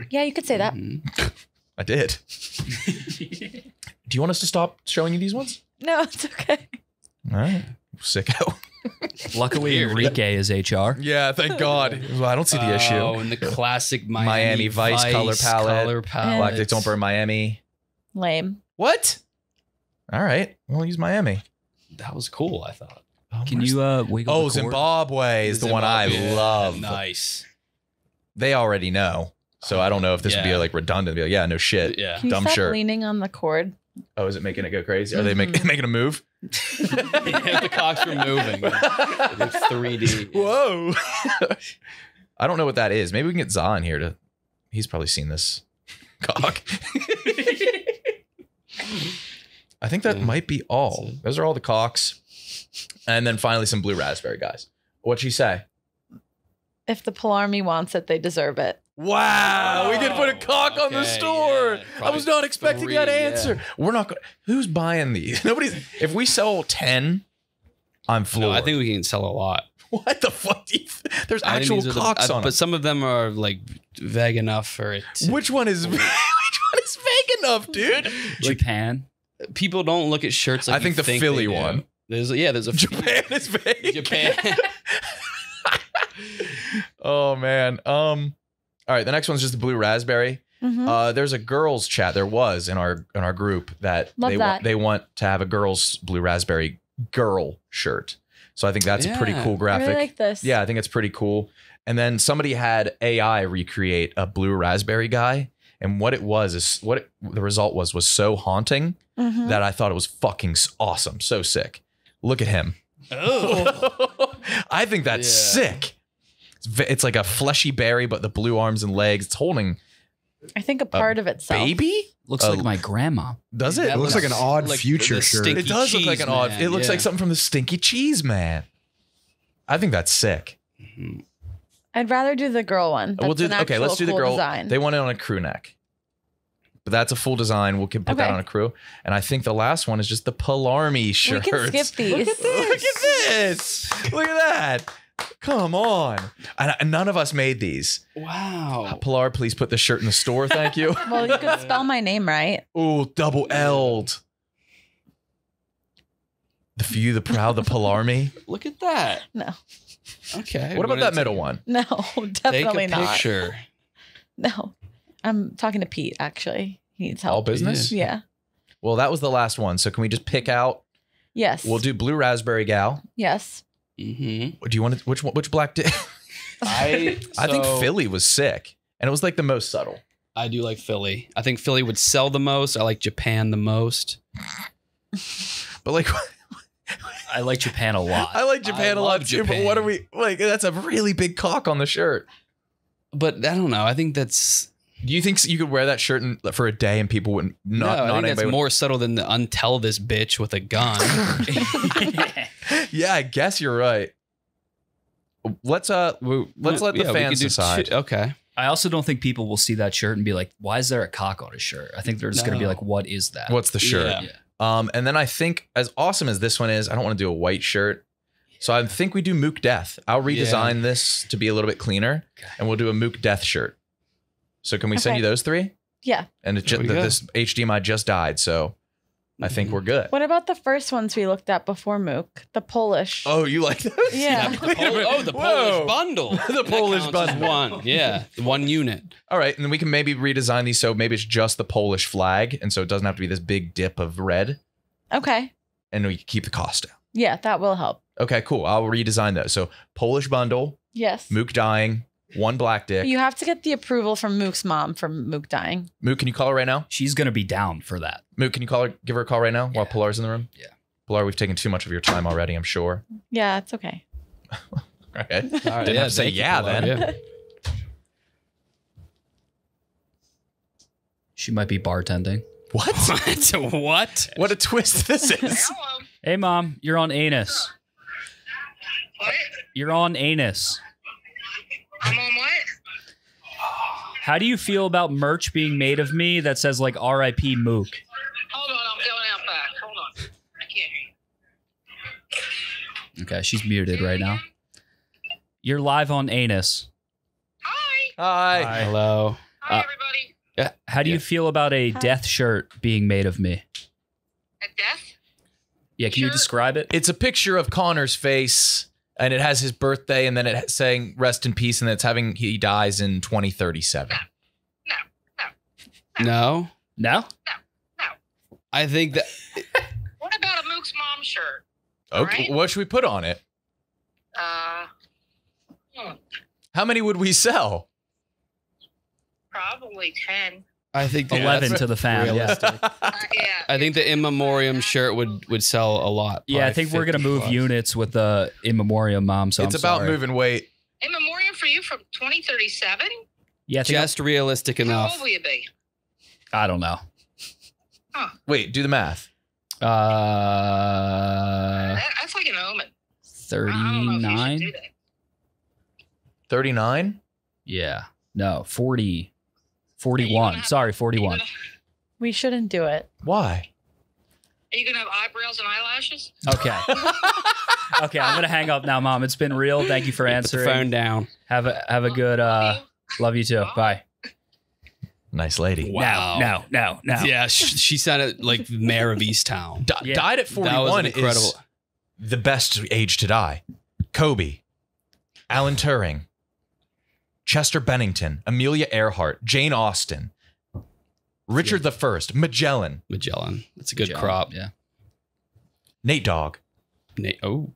Yeah, you could say that. Mhm. I did. Do you want us to stop showing you these ones? No, it's okay. All right. Sicko. Luckily, Weird. Enrique is HR. Yeah, thank God. Well, I don't see the issue. Oh, issue. and the classic Miami, Miami Vice color palette. color palette. Black Dick Don't Burn Miami. Lame. What? All right. We'll use Miami. That was cool. I thought. Oh, Can you uh wiggle Oh, the? Zimbabwe is the one I Zimbabwe. love. Nice. They already know. So I don't know if this would be like redundant. Be like, yeah, no shit. Yeah. Can you Dumb stop shirt. leaning on the cord? Oh, is it making it go crazy? Are they make, Mhm. making a move? the cocks were moving. It's 3D. Whoa. I don't know what that is. Maybe we can get Za in here to. He's probably seen this cock. I think that Yeah. might be all. Those are all the cocks. And then finally some blue raspberry guys. What'd she say? If the Polarmy wants it, they deserve it. Wow, we did put a cock on the store. yeah, I was not expecting that three, yeah. answer. We're not going Who's buying these? Nobody's If we sell 10, I'm No, floored. I think we can sell a lot. What the fuck? Do you th- There's I actual these are the- cocks uh, on But them. some of them are like vague enough for it. to- Which one is which one is fake enough, dude? Japan. People don't look at shirts like I think you the they Philly do. one. There's yeah, there's a Japan is fake. Japan. oh man. Um. All right. The next one's just the blue raspberry. Mhm. Uh, there's a girls chat. There was in our in our group that Love they that. want they want to have a girls blue raspberry girl shirt. So I think that's a pretty Yeah. cool I graphic. really like this. yeah, I think it's pretty cool. And then somebody had AI recreate a blue raspberry guy, and what it was is what it, the result was was so haunting Mhm. that I thought it was fucking awesome. So sick. Look at him. oh. I think that's Yeah. sick. It's, it's like a fleshy berry, but the blue arms and legs. It's holding I think a part of itself. baby. Looks Uh, like my grandma. Does it? It looks like an odd like future shirt. It does look like cheese an odd. man, It looks yeah. like something from the Stinky Cheese Man. I think that's sick. Mhm. I'd rather do the girl one. That's we'll do an okay. Let's actual do the girl. design. They want it on a crew neck, but that's a full design. We'll can put that on a crew. And I think the last one is just the Polarmy we can skip these. Look at this! Look at that! Come on! And, and none of us made these. Wow. Uh, Pilar, please put the shirt in the store. Thank you. well, you could spell my name right. Oh, double L'd. The few, the proud, the Polarmy. Look at that. No, Okay. What about that middle one? no, definitely Take definitely a not. picture. No, I'm talking to Pete. Actually, he needs help. All business? Yeah. Well, that was the last one. So can we just pick out? Yes. We'll do blue raspberry gal. Yes. Mm-hmm. Do you want to, which? Which black? Di- I I think Philly was sick, and it was like the most subtle. I do like Philly. I think Philly would sell the most. I like Japan the most. But like, I like Japan a lot. I like Japan I a lot love too. But what Japan. are we like? That's a really big cock on the shirt. But I don't know. I think that's Do you think you could wear that shirt in, for a day and people wouldn't not no. I not think that's would- more subtle than the untell this bitch with a gun. yeah, I guess you're right. Let's uh, let's let the Yeah, we fans could do decide. two- okay. I also don't think people will see that shirt and be like, "Why is there a cock on his shirt?" I think they're just going to be No. like, "What is that?" What's the shirt? Yeah. Yeah. Um, and then I think as awesome as this one is, I don't want to do a white shirt. So I think we do Mook Death. I'll redesign this to be a little bit cleaner, and we'll do a Mook Death shirt. So can we send Okay. you those three? Yeah. And it There just, we go. this HDMI just died, so I think we're mm-hmm. good. What about the first ones we looked at before Mook? The Polish. Oh, you like those? Yeah. The Pol- oh, the Whoa. Polish bundle. The That Polish bundle. One. Yeah. One unit. All right, and then we can maybe redesign these so maybe it's just the Polish flag, and so it doesn't have to be this big dip of red, Okay. and we can keep the cost down. Yeah, that will help. Okay, cool. I'll redesign those. So Polish bundle, Yes. Mook dying, one black dick. You have to get the approval from Mook's mom from Mook dying. Mook, can you call her right now? She's going to be down for that. Mook, can you call her? Give her a call right now while Yeah. Pilar's in the room. Yeah. Pilar, we've taken too much of your time already. I'm sure. Yeah, it's okay. Okay. All right. Didn't have to say yeah Pilar. then. Yeah. She might be bartending. What? what? what? what a twist this is. Hey, mom, you're on anus. What? You're on anus. I'm on what? How do you feel about merch being made of me that says like R.I.P. Mook? Hold on, I'm going out back. Hold on. I can't hear you. Okay, she's muted right now. You're live on anus. Hi. Hi. Hello. Hi, Uh, everybody. How do you feel about a Hi. death shirt being made of me? A death? Yeah, can you Sure. describe it? It's a picture of Connor's face, and it has his birthday, and then it saying "Rest in peace," and it's having he dies in 2037. No, No? No, no, no. I think that What about a Mook's mom shirt? Okay, Alright. what should we put on it? Uh, hmm, How many would we sell? probably 10. I think that 11 that's to the fam. Yeah. Uh, yeah. I think the in memoriam shirt would would sell a lot. Yeah, I think we're gonna move plus. units with the in memoriam mom. So it's I'm about sorry. moving weight. In memoriam for you from 2037? Yeah, I, think Just realistic How enough. old will you be? I don't know. Wait, do the math. Uh, That, that's like an omen. I don't know if you should thirty-nine. do that. 39. Yeah, no, 40, Are 41. have- Sorry, forty-one. gonna- We shouldn't do it. Why? Are you going to have eyebrows and eyelashes? Okay, okay. I'm gonna hang up now, mom. It's been real. Thank you for Put the answering. phone down. Have a have a good. uh Love you too. Bye. Nice lady. Wow. Now, now, now, now. Yeah, she, she sounded like Mare of Easttown. Di- Yeah. Died at 41 incredible. is the best age to die. Kobe, Alan Turing, Chester Bennington, Amelia Earhart, Jane Austen, Richard the First, Magellan, Magellan. That's a good Job. crop. Yeah. Nate Dogg. Nate. oh,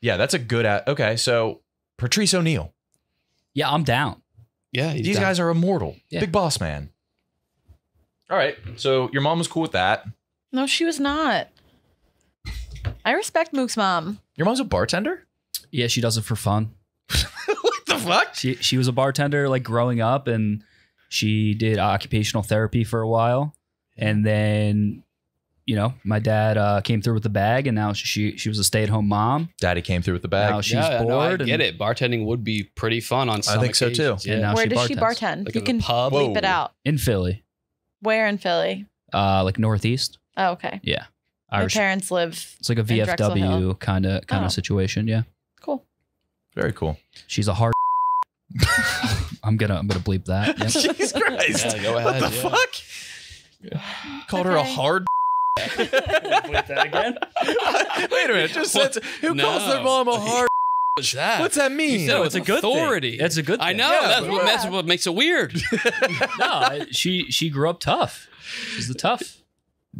Yeah, that's a good at. Okay, so Patrice O'Neal. Yeah, I'm down. yeah. he's These down. guys are immortal. Yeah. Big boss man. All right, so your mom was cool with that. No, she was not. I respect Mook's mom. Your mom's a bartender? Yeah, she does it for fun. what the fuck? She she was a bartender like growing up, and she did occupational therapy for a while, and then. You know, my dad uh, came through with the bag, and now she she was a stay at home mom. Daddy came through with the bag. Now she's yeah, no, I get it. Bartending would be pretty fun on some think so, too. occasions. And Yeah. now Where she does she bartend? Like you can pub? bleep it out. in Philly, Where in Philly? uh, like Northeast. Oh, okay. Yeah, My parents live. It's like a VFW kind of kind Oh. of situation. Yeah, Cool. Very cool. she's a hard. I'm gonna I'm gonna bleep that. Yep. Jesus Christ. Yeah, go ahead, What the yeah. fuck? Called her a hard. bleep that again. Wait a minute. Just What? said, who No. calls their mom a hard? What's that? What's that mean? You said it No, with it's a good authority. Thing. It's a good. I know. Yeah, that's, but- what, that's what makes it weird. No, I- she she grew up tough. She's the tough.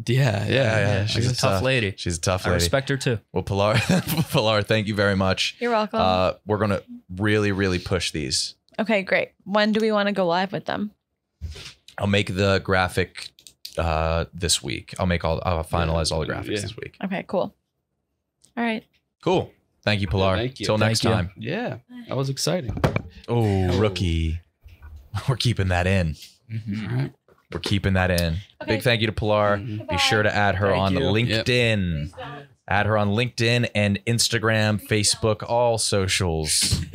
Yeah, yeah, yeah, She's she's a a tough tough- lady. She's a tough lady. I respect her too. Well, Pilar, Pilar, thank you very much. You're welcome. Uh, we're gonna really, really push these. okay, great. When do we want to go live with them? I'll make the graphic uh, this week. I'll make all. I'll finalize all the graphics Yeah. this week. Okay, cool. All right. Cool. Thank you, Pilar. thank you. Till next you. time. Yeah, that was exciting. Oh, rookie. We're keeping that in. All right. We're keeping that in. Okay. Big thank you to Pilar. Mhm. Be sure to add her Thank on you. LinkedIn. Add her on LinkedIn and Instagram, Facebook, all socials.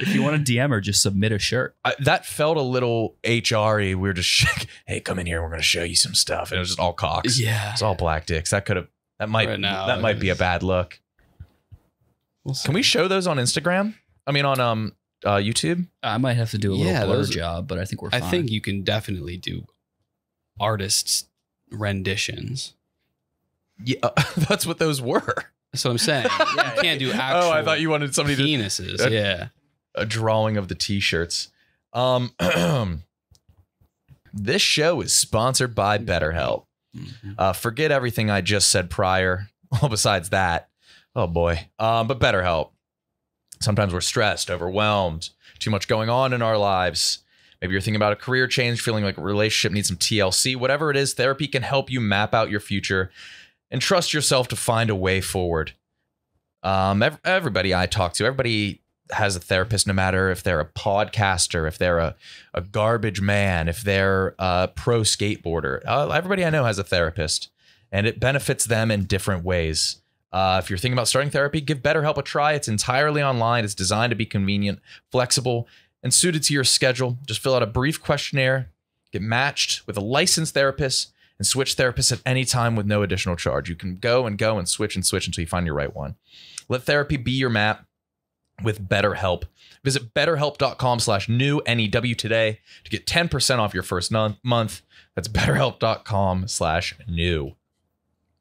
if you want to DM her, just submit a shirt. I, that felt a little HRy. We were just, like, hey, come in here. We're going to show you some stuff. And it was just all cocks. Yeah. It's all black dicks. That could have, that might, Right now, that might be a bad look. We'll. Can we show those on Instagram? I mean, on um uh, YouTube? I might have to do a little Yeah, blur those- job, but I think we're I think you can definitely do artists renditions. Yeah, that's what those were. That's what I'm saying. you can't do actual Oh, I thought you wanted somebody to penises. Uh, yeah. a drawing of the t-shirts. Um, this show is sponsored by BetterHelp. Mhm. Uh, forget everything I just said prior. Well, besides that, oh boy. Um, but BetterHelp. Sometimes we're stressed, overwhelmed, too much going on in our lives. Maybe you're thinking about a career change, feeling like a relationship needs some TLC. Whatever it is, therapy can help you map out your future and trust yourself to find a way forward. Um, ev- everybody I talk to, everybody has a therapist, no matter if they're a podcaster, if they're a, a garbage man, if they're a pro skateboarder. Uh, everybody I know has a therapist, and it benefits them in different ways. Uh, if you're thinking about starting therapy, give BetterHelp a try. It's entirely online. It's designed to be convenient, flexible, and suited to your schedule. Just fill out a brief questionnaire, get matched with a licensed therapist, and switch therapists at any time with no additional charge. You can go and go and switch and switch until you find your right one. Let therapy be your map with BetterHelp. Visit betterhelp.com slash new N-E-W today to get 10% off your first month. That's betterhelp.com slash new.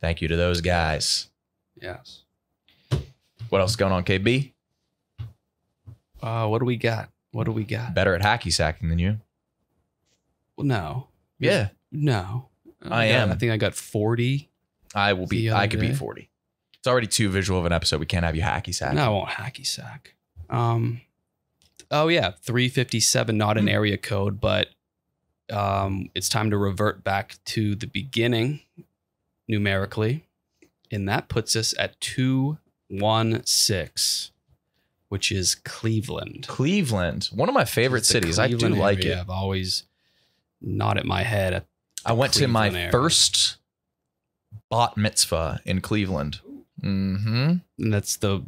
Thank you to those guys. Yes. What else is going on, KB? Uh, what do we got? What do we got? Better at hacky sacking than you. Well, no. Yeah. No. I am. I think I got 40. I will be I could day. beat 40. It's already too visual of an episode. We can't have you hacky sack. No, I won't hacky sack. Um, oh yeah, 357, not Hmm. an area code, but um, it's time to revert back to the beginning numerically, and that puts us at 216, which is Cleveland. Cleveland, one of my favorite It's the cities. I do like area. it. I've always nodded my head at I went to my area. first bat mitzvah in Cleveland. Mm-hmm. and that's the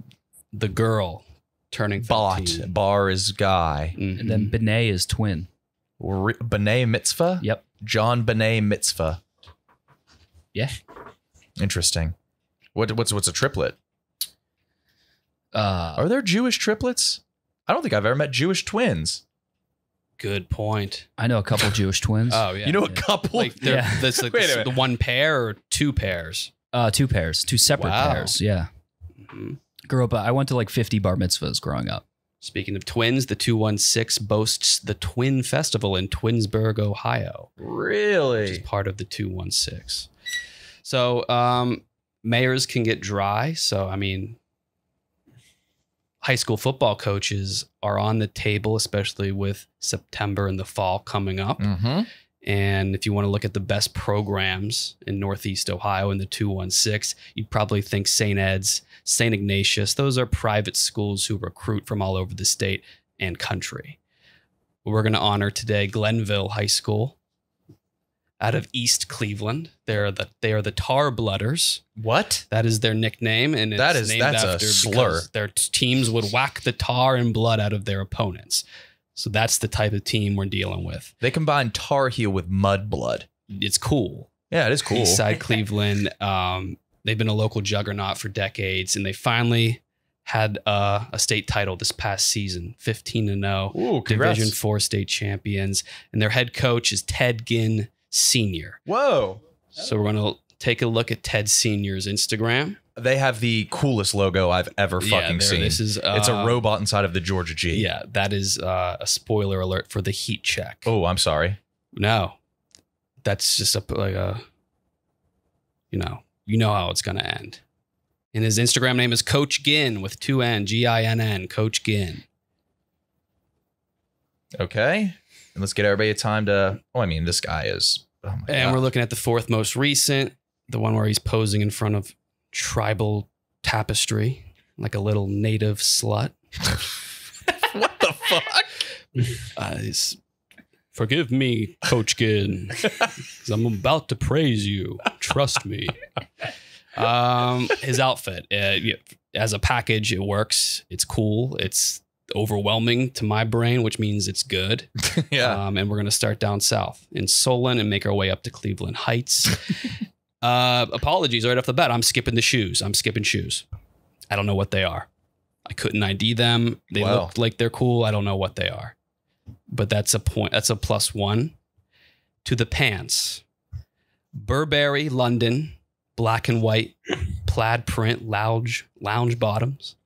the girl turning Bot bar is guy. Mhm. And then B'nai is twin. Re- B'nai mitzvah. Yep. John B'nai mitzvah. Yeah. Interesting. What what's what's a triplet? Uh, Are there Jewish triplets? I don't think I've ever met Jewish twins. good point. I know a couple Jewish twins. Oh yeah, you know a couple. like they're, Yeah. that's like Wait the, the one pair or two pairs. Uh, two pairs, two separate Wow. pairs. Yeah. Mhm. Grew up. I went to like 50 bar mitzvahs growing up. Speaking of twins, the 216 boasts the Twin Festival in Twinsburg, Ohio, which is really? part of the 216. So, um, mayors can get dry. So, I mean, high school football coaches are on the table, especially with September and the fall coming up. Mm-hmm. And if you want to look at the best programs in Northeast Ohio in the 216, you'd probably think St. Ed's, St. Ignatius. Those are private schools who recruit from all over the state and country. We're going to honor today Glenville High School out of East Cleveland. They're the they are the Tar Blooders. What? That is their nickname, and it's That is- named that's a after slur. because their teams would whack the tar and blood out of their opponents. So that's the type of team we're dealing with. They combine Tar Heel with mud blood. It's cool. Yeah, it is cool. Eastside Cleveland. Um, they've been a local juggernaut for decades, and they finally had uh, a state title this past season, fifteen and zero, Ooh, congrats. Division Four state champions, and their head coach is Ted Ginn Senior. Whoa. So we're gonna take a look at Ted Senior's Instagram. They have the coolest logo I've ever Yeah, fucking seen. This is uh, it's a robot inside of the Georgia G. Yeah, that is uh, a spoiler alert for the heat check. Oh, I'm sorry. No, that's just a like a, you know, you know how it's gonna end. And his Instagram name is Coach Ginn with two N, G I N N, Coach Ginn. Okay. And let's get everybody a time to. Oh, I mean, this guy is. Oh my And God. we're looking at the fourth most recent, the one where he's posing in front of tribal tapestry, like a little native slut. what the fuck? Uh, Forgive me, Coach Ginn, 'cause I'm about to praise you. Trust me. Um, his outfit, uh, as a package, it works. It's cool. It's overwhelming to my brain, which means it's good. yeah. Um, and we're going to start down south in Solon and make our way up to Cleveland Heights. uh, apologies right off the bat. I'm skipping the shoes. I'm skipping shoes. I don't know what they are. I couldn't ID them. They Wow. look like they're cool. I don't know what they are. But that's a point. That's a plus one. To the pants. Burberry, London, black and white, plaid print, lounge, lounge bottoms.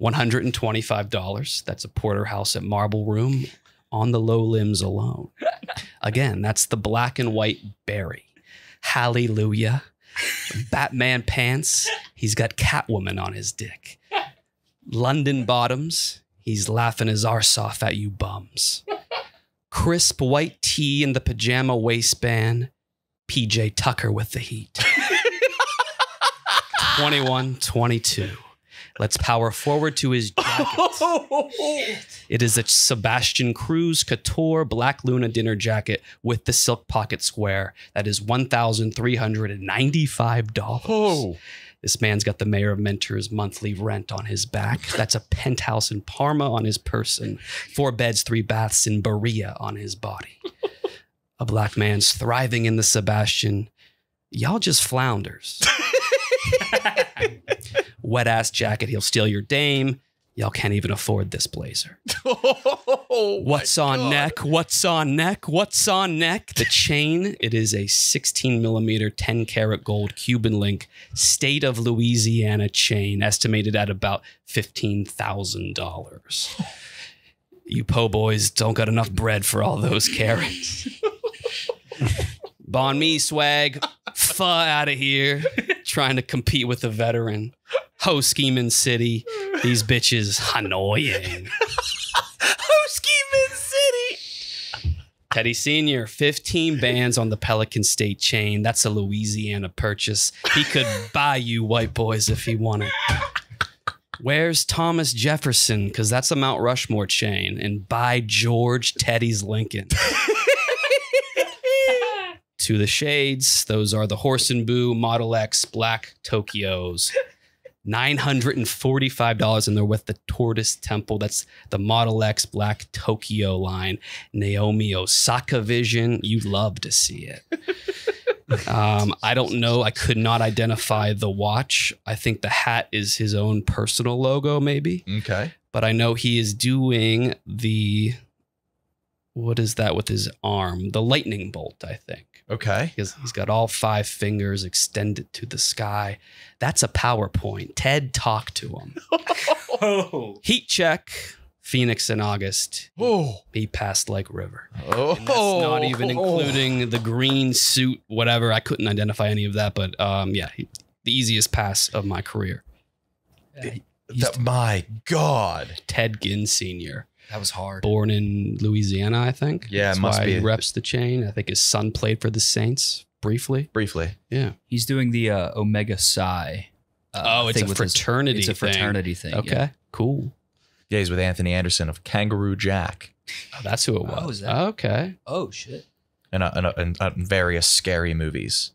$125. That's a porterhouse at Marble Room on the low limbs alone. Again, that's the black and white berry. Hallelujah. Batman pants. He's got Catwoman on his dick. London bottoms. He's laughing his arse off at you bums. Crisp white tee in the pajama waistband. PJ Tucker with the heat. 21 22. Let's power forward to his jacket. It is a Sebastian Cruz Couture Black Luna dinner jacket with the silk pocket square. That is $1,395. Oh. This man's got the mayor of Mentor's monthly rent on his back. That's a penthouse in Parma on his person. Four beds, three baths in Berea on his body. A black man's thriving in the Sebastian. Y'all just flounders. Wet ass jacket, he'll steal your dame. Y'all can't even afford this blazer. Oh, What's on neck? What's on neck? What's on neck? The chain, it is a 16 millimeter, 10 karat gold Cuban link, state of Louisiana chain, estimated at about $15,000. You po' boys don't got enough bread for all those carrots. Banh mi swag, fuh out of here, trying to compete with a veteran. Ho Chi Minh City, these bitches annoying. Scheming City. Teddy Sr., 15 bands on the Pelican State chain. That's a Louisiana purchase. He could buy you white boys if he wanted. Where's Thomas Jefferson? Because that's a Mount Rushmore chain. And by George Teddy's Lincoln. To the shades, those are the Horse and Boo Model X Black Tokyos. $945 and they're with the Tortoise Temple. That's the Model X Black Tokyo line. Naomi Osaka Vision. You'd love to see it. um, I don't know. I could not identify the watch. I think the hat is his own personal logo, maybe. Okay. But I know he is doing the what is that with his arm? The lightning bolt, I think. Okay. Because he's got all five fingers extended to the sky. That's a PowerPoint. Ted talk to him. Heat check. Phoenix in August. Oh. He passed like river. Oh. And that's not even including the green suit, whatever. I couldn't identify any of that, but um, yeah, he, the easiest pass of my career. That- my God. Ted Ginn Sr. That was hard. born in Louisiana, I think. Yeah, it That's must why be. He reps the chain. I think his son played for the Saints briefly. Briefly. Yeah. He's doing the uh, Omega Psi. Uh, oh, it's thing a with his- fraternity. it's a fraternity thing. Okay, yeah. cool. Yeah, he's with Anthony Anderson of Kangaroo Jack Oh, that's who it was. Oh, that- Okay. Oh shit. and, uh, and, uh, and uh, various scary movies.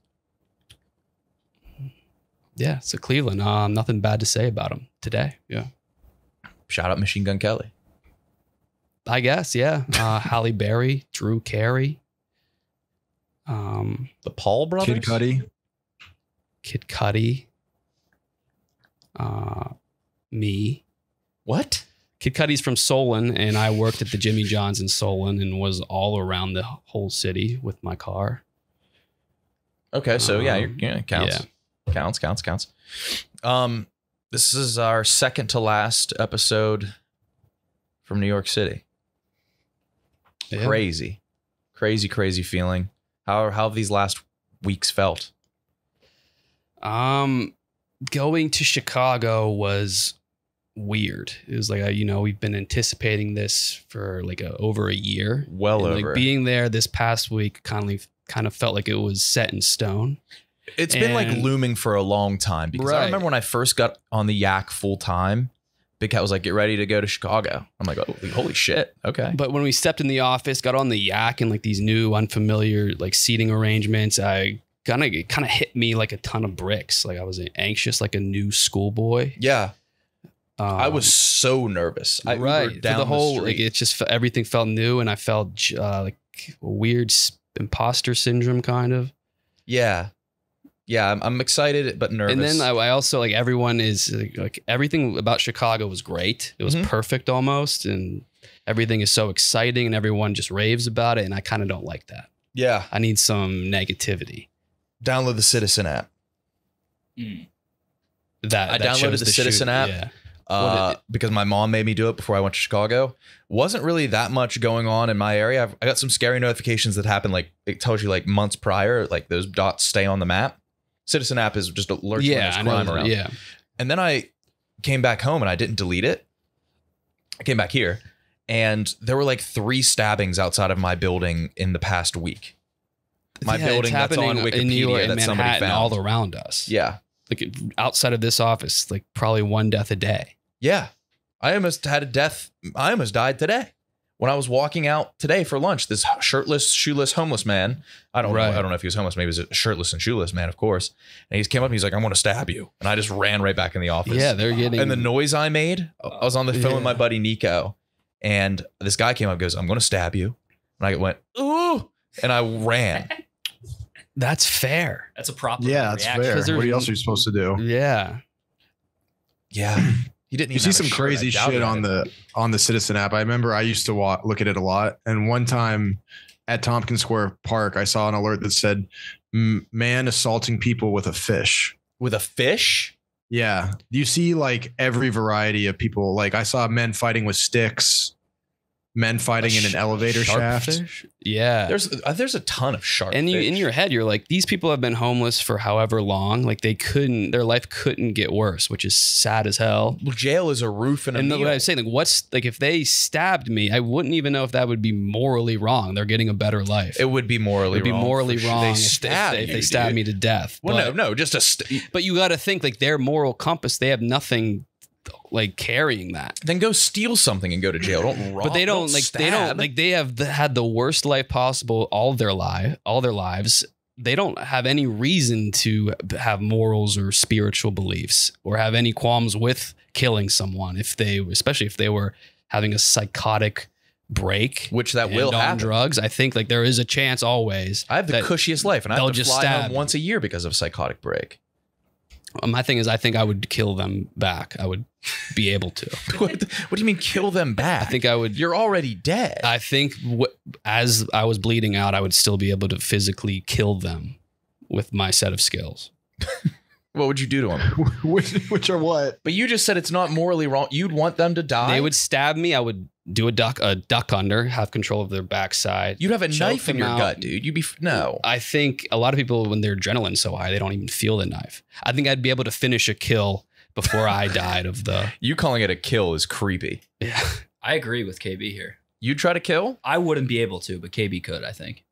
Yeah, so Cleveland. Um, nothing bad to say about him today. Yeah. Shout out Machine Gun Kelly. I guess, yeah. Uh, Halle Berry, Drew Carey, um, The Paul brothers. Kid Cudi. Kid Cudi, uh, me. What? Kid Cudi's from Solon, and I worked at the Jimmy John's in Solon and was all around the whole city with my car. Okay, so yeah, you're, Um, yeah, counts. Counts, counts, counts. Um, this is our second to last episode from New York City. Yeah. Crazy, crazy, crazy feeling. How how have these last weeks felt? Um, going to Chicago was weird. It was like uh, you know we've been anticipating this for like a, over a year. Well And, over. Like being there this past week kind of kind of felt like it was set in stone. it's been like looming for a long time because I remember when I first got on the Yak full time. Big Cat was like, "Get ready to go to Chicago." I'm like, "Oh, holy shit!" Okay. But when we stepped in the office, got on the yak and like these new unfamiliar like seating arrangements, I kind of kind of hit me like a ton of bricks. Like I was anxious, like a new schoolboy. Yeah, Um, I was so nervous. I right Ubered for down the whole like it just everything felt new, and I felt uh, like weird imposter syndrome kind of. Yeah. Yeah, I'm, I'm excited but nervous. And then I, I also like everyone is like, like everything about Chicago was great. It was Mhm. perfect almost, and everything is so exciting, and everyone just raves about it. And I kind of don't like that. yeah, I need some negativity. download the Citizen app. That I that downloaded shows the Citizen app. Yeah. Uh, because my mom made me do it before I went to Chicago. Wasn't really that much going on in my area. I've, I got some scary notifications that happened like it tells you like months prior, like those dots stay on the map. Citizen app is just alerts when yeah, there's crime around. Yeah, And then I came back home and I didn't delete it. I came back here and there were like three stabbings outside of my building in the past week. My Yeah, building that's on happening in New York, Wikipedia in that somebody found. all around us. Yeah. like outside of this office, like probably one death a day. Yeah. I almost had a death. I almost died today. When I was walking out today for lunch, this shirtless, shoeless, homeless man. I don't Right. know. I don't know if he was homeless. Maybe he was a shirtless and shoeless man, of course. And he just came up and he's like, "I want to stab you," and I just ran right back in the office. Yeah, they're getting. and the noise I made, I was on the phone with my buddy Nico, and this guy came up and goes, I'm going to stab you. And I went, ooh, and I ran. that's fair. That's a proper Yeah, that's reaction. fair. 'Cause What else are you supposed to do? Yeah. Yeah. He didn't You see some crazy shit on the on the Citizen app. I remember I used to wa- look at it a lot, and one time at Tompkins Square Park, I saw an alert that said "Man assaulting people with a fish." with a fish. Yeah, you see like every variety of people. Like I saw men fighting with sticks, men fighting in an sh- elevator shaft. Sharkfish? Yeah. There's uh, there's a ton of shark. and you, fish. in your head, you're like, these people have been homeless for however long. Like they couldn't, their life couldn't get worse, which is sad as hell. Well, jail is a roof and a And meal. what I was saying, like, what's like if they stabbed me, I wouldn't even know if that would be morally wrong. They're getting a better life. it would be morally It would be morally for sure. wrong They if- if, stab they, if they stab me to death. Well, but, no, no, just a. St- but you got to think like their moral compass. They have nothing like carrying that. then go steal something and go to jail. Don't rob. but they don't, like they don't like they have the, had the worst life possible all their life all their lives they don't have any reason to have morals or spiritual beliefs or have any qualms with killing someone if they especially if they were having a psychotic break which that will on happen. drugs i think like there is a chance always I have the cushiest life, and I they'll have to just fly stab home once a year because of psychotic break. My thing is i think i would kill them back i would be able to what, what do you mean kill them back? i think i would you're already dead. I think wh- as I was bleeding out, I would still be able to physically kill them with my set of skills. what would you do to them? which, which are what? But you just said it's not morally wrong. You'd want them to die. They would stab me. I would do a duck, a duck under, have control of their backside. You'd have a knife in your out. gut, dude. You'd be no. I think a lot of people, when their adrenaline's so high, they don't even feel the knife. I think I'd be able to finish a kill before I died of the. You calling it a kill is creepy. Yeah. I agree with KB here. You'd try to kill I wouldn't be able to, but KB could. I think.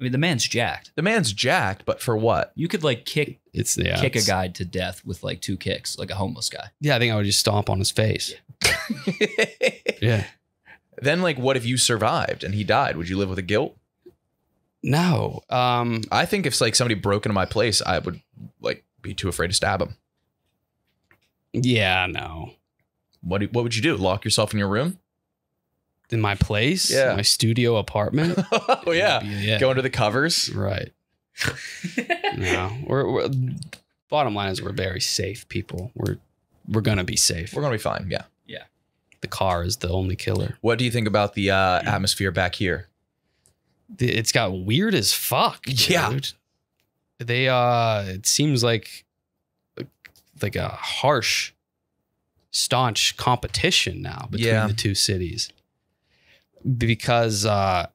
I mean, the man's jacked. the man's jacked, but for what? You could like kick It's yeah. kick a it's- guy to death with like two kicks, like a homeless guy. Yeah, I think I would just stomp on his face. Yeah. then, like, what if you survived and he died? Would you live with a guilt? No. Um. I think if like somebody broke into my place, I would like be too afraid to stab him. Yeah. No. What do- what would you do? Lock yourself in your room? In my place. Yeah. My studio apartment. oh yeah. Yeah. Go under the covers. Right. no, we're, we're bottom line is we're very safe people. We're we're gonna be safe. We're gonna be fine. Yeah. Yeah. The car is the only killer. What do you think about the uh, atmosphere back here? It's got weird as fuck. Yeah. They uh, it seems like like a harsh, staunch competition now between Yeah. the two cities. Because uh,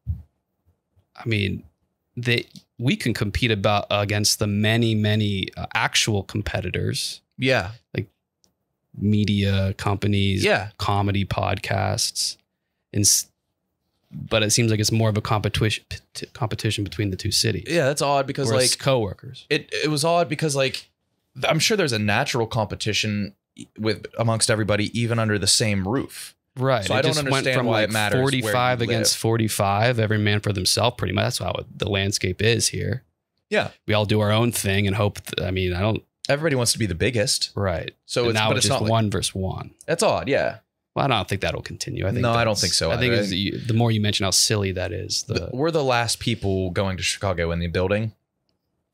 I mean, they we can compete about against the many many uh, actual competitors, Yeah. Like media companies, Yeah. comedy podcasts, and s- but it seems like it's more of a competition competition between the two cities. Yeah. That's odd because Whereas like coworkers. it it was odd because like I'm sure there's a natural competition with amongst everybody even under the same roof. Right. So I don't understand why it matters 45 against live. 45, every man for themselves, pretty much. That's how the landscape is here. Yeah. We all do our own thing and hope, th- I mean, I don't, Everybody wants to be the biggest. right. So And it's now it's it's just not like, one versus one. that's odd. Yeah. Well, I don't think that'll continue. I think No, I don't think so I think either. it's, the more you mention how silly that is, the, we're the last people going to Chicago in the building.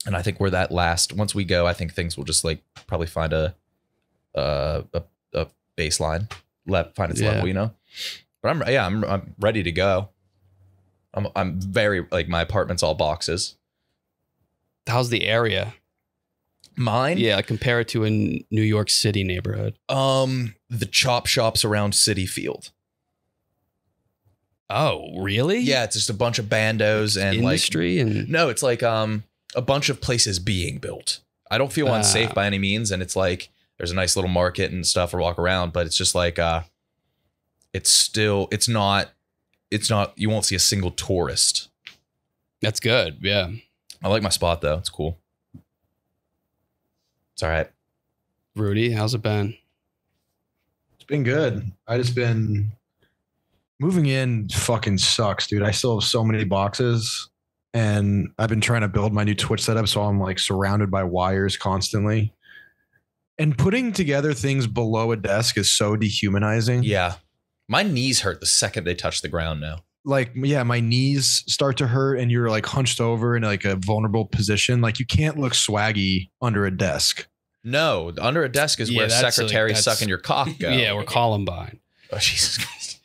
And I think we're that last. Once we go, I think things will just like probably find a uh, a, a baseline, le- find its Yeah. level, you know. But I'm yeah, I'm I'm ready to go. I'm I'm very like my apartment's all boxes. how's the area? Mine, Yeah, like compare it to a New York City neighborhood. Um, the chop shops around Citi Field. Oh, really? Yeah, it's just a bunch of bandos and like Industry and No, it's like um a bunch of places being built. I don't feel unsafe Ah. by any means, and it's like there's a nice little market and stuff to walk around, but it's just like uh it's still it's not it's not you won't see a single tourist. that's good. Yeah. I like my spot though. It's cool. It's all right. Rudy, how's it been? It's been good. I just been moving in fucking sucks, dude. I still have so many boxes and I've been trying to build my new Twitch setup. So I'm like surrounded by wires constantly. And putting together things below a desk is so dehumanizing. Yeah. My knees hurt the second they touch the ground now. Like, yeah, my knees start to hurt and you're like hunched over in like a vulnerable position. Like, you can't look swaggy under a desk. No, under a desk is Yeah, where that's like- secretaries sucking your cock go. Yeah, we're Columbine. Oh, Jesus Christ.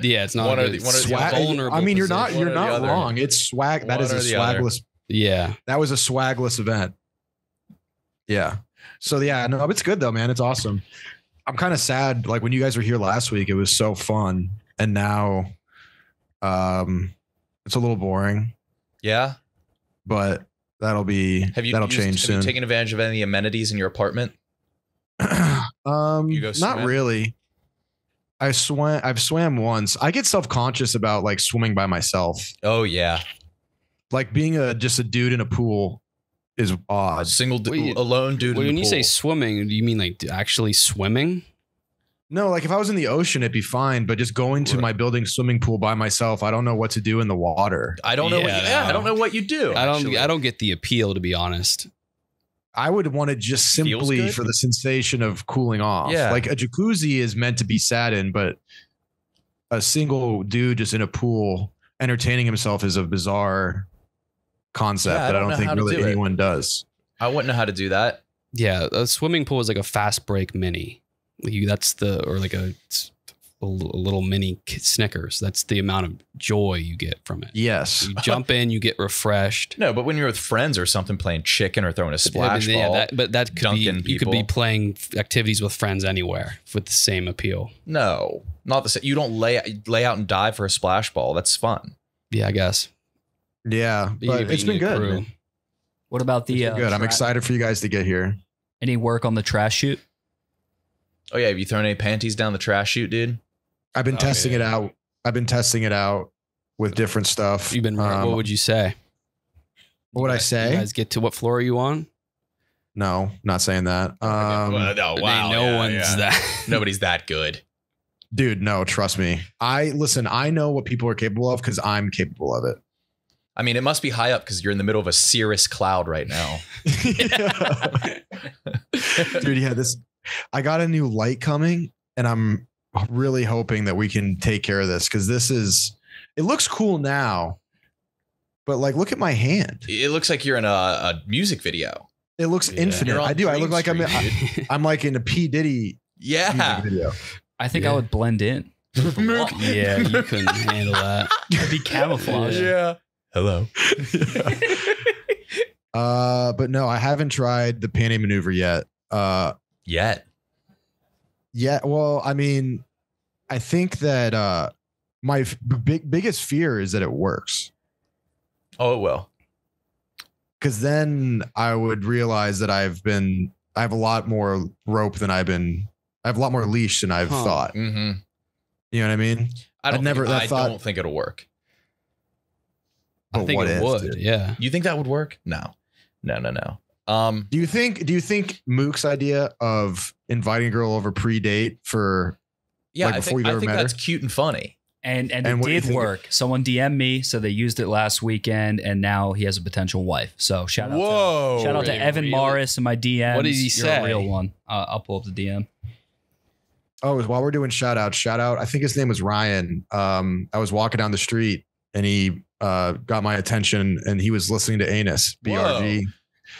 Yeah, it's not One or the- one or the vulnerable I mean, you're not you're One or not other. wrong. It's swag. That One is a or the other. swagless Yeah. that was a swagless event. Yeah. So yeah, no, it's good though, man. It's awesome. I'm kind of sad. Like when you guys were here last week, it was so fun, and now, um, it's a little boring. Yeah. But that'll be Have you that'll used- change have soon. you taken advantage of any amenities in your apartment? um, You go not really. I swam. I've swam once. I get self conscious about like swimming by myself. Oh yeah. Like being a just a dude in a pool is A odd. single du- Wait, alone dude. when in the you say swimming, do you mean like actually swimming? No, like if I was in the ocean, it'd be fine. But just going to Right. my building swimming pool by myself, I don't know what to do in the water. I don't know. what, Yeah, yeah, I don't know what you do. I don't. actually. I don't get the appeal, to be honest. I would want it just simply for the sensation of cooling off. Yeah. Like a jacuzzi is meant to be sat in, but a single dude just in a pool entertaining himself is a bizarre concept Yeah, I that I don't don't think really do it. anyone does. I wouldn't know how to do that. Yeah, a swimming pool is like a fast break mini. Like you, that's the or like a, a little mini Snickers. That's the amount of joy you get from it. Yes. You jump in, you get refreshed. No, but when you're with friends or something, playing chicken or throwing a splash I mean, yeah, ball. that, but that could be dunking you could be playing activities with friends anywhere with the same appeal. no, not the same. You don't lay lay out and dive for a splash ball. That's fun. Yeah, I guess. Yeah. But you it's been good. crew. man. What about the uh, good. I'm tra- excited for you guys to get here. Any work on the trash chute? Oh yeah, have you thrown any panties down the trash chute, dude? I've been Oh, testing it out. I've been testing it out with different stuff. You've been. Um, what would you say? what would I You say? guys get to what floor are you on? no, not saying that. Um, Well, oh wow, no yeah, one's yeah. that. Nobody's that good. dude, no, trust me. I listen. I know what people are capable of because I'm capable of it. I mean, it must be high up because you're in the middle of a cirrus cloud right now. dude yeah this i got a new light coming and i'm really hoping that we can take care of this because this is it looks cool now but like look at my hand It looks like you're in a, a music video. it looks Yeah. infinite i do i look Dream like i'm Street, I, i'm like in a p diddy Yeah. music video I think Yeah. I would blend in. yeah, you couldn't handle that. It'd be camouflage. yeah. Hello. uh but no i haven't tried the panty maneuver yet uh Yet. yeah well i mean i think that uh my f- big biggest fear is that it works Oh, it will. because then I would realize that I've been I have a lot more rope than I've been I have a lot more leash than I've Huh. thought. Mm-hmm. You know what I mean? I don't I'd never- Think, I thought- don't think it'll work. I think what it if, would. dude? Yeah. You think that would work? No. No. No. No. Um. Do you think do you think Mook's idea of inviting a girl over pre-date for Yeah. Like I before think, you've I ever think met her? that's cute and funny. And and, And it what do did think- work. Someone DM'd me, so they used it last weekend, and now he has a potential wife. So shout out Whoa. to shout out to Evan Really? Morris and my DM. What did he You're say? A real one. Uh, I'll pull up the DM. oh while we're doing shout out, shout out, I think his name was Ryan. Um I was walking down the street and he uh got my attention and he was listening to Anus BRG.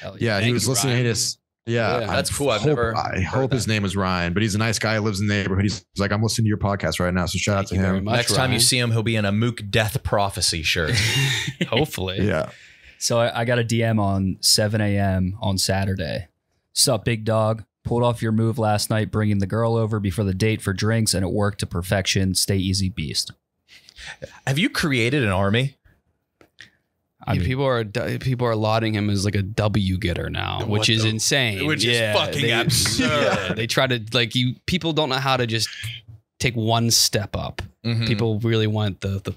Hell Yeah, he Thank was you, listening Ryan. to Anus. Yeah, Yeah, I that's cool. I've hope- never I heard hope his name is Ryan, but he's a nice guy. Lives in the neighborhood. He's like, I'm listening to your podcast right now, so shout out to him. much, Next time you see him, he'll be in a Mook Death Prophecy shirt. Hopefully. Yeah, So I, I got a DM on 7 a.m. on Saturday. Sup, big dog? Pulled off your move last night, bringing the girl over before the date for drinks, and it worked to perfection. Stay easy, beast. Have you created an army? I mean, people are people are lauding him as like a W getter now, which is the- insane. which is fucking absurd. yeah, they try to like you. People don't know how to just take one step up. Mhm. People really want the the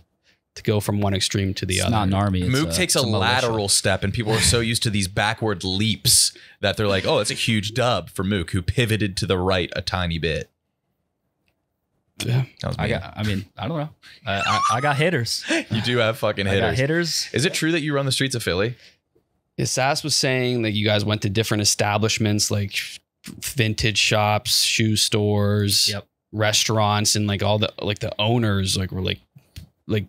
to go from one extreme to the it's other. not an army. It's Mook a- takes a, it's lateral step, and people are so used to these backward leaps that they're like, "Oh, it's a huge dub for Mook, who pivoted to the right a tiny bit." Yeah. I got. I mean, I don't know. I, I, I got hitters. you do have fucking I got hitters. hitters. Is it true that you run the streets of Philly? Yeah, Sass was saying that you guys went to different establishments like vintage shops, shoe stores, Yep. restaurants, and like all the like the owners like were like like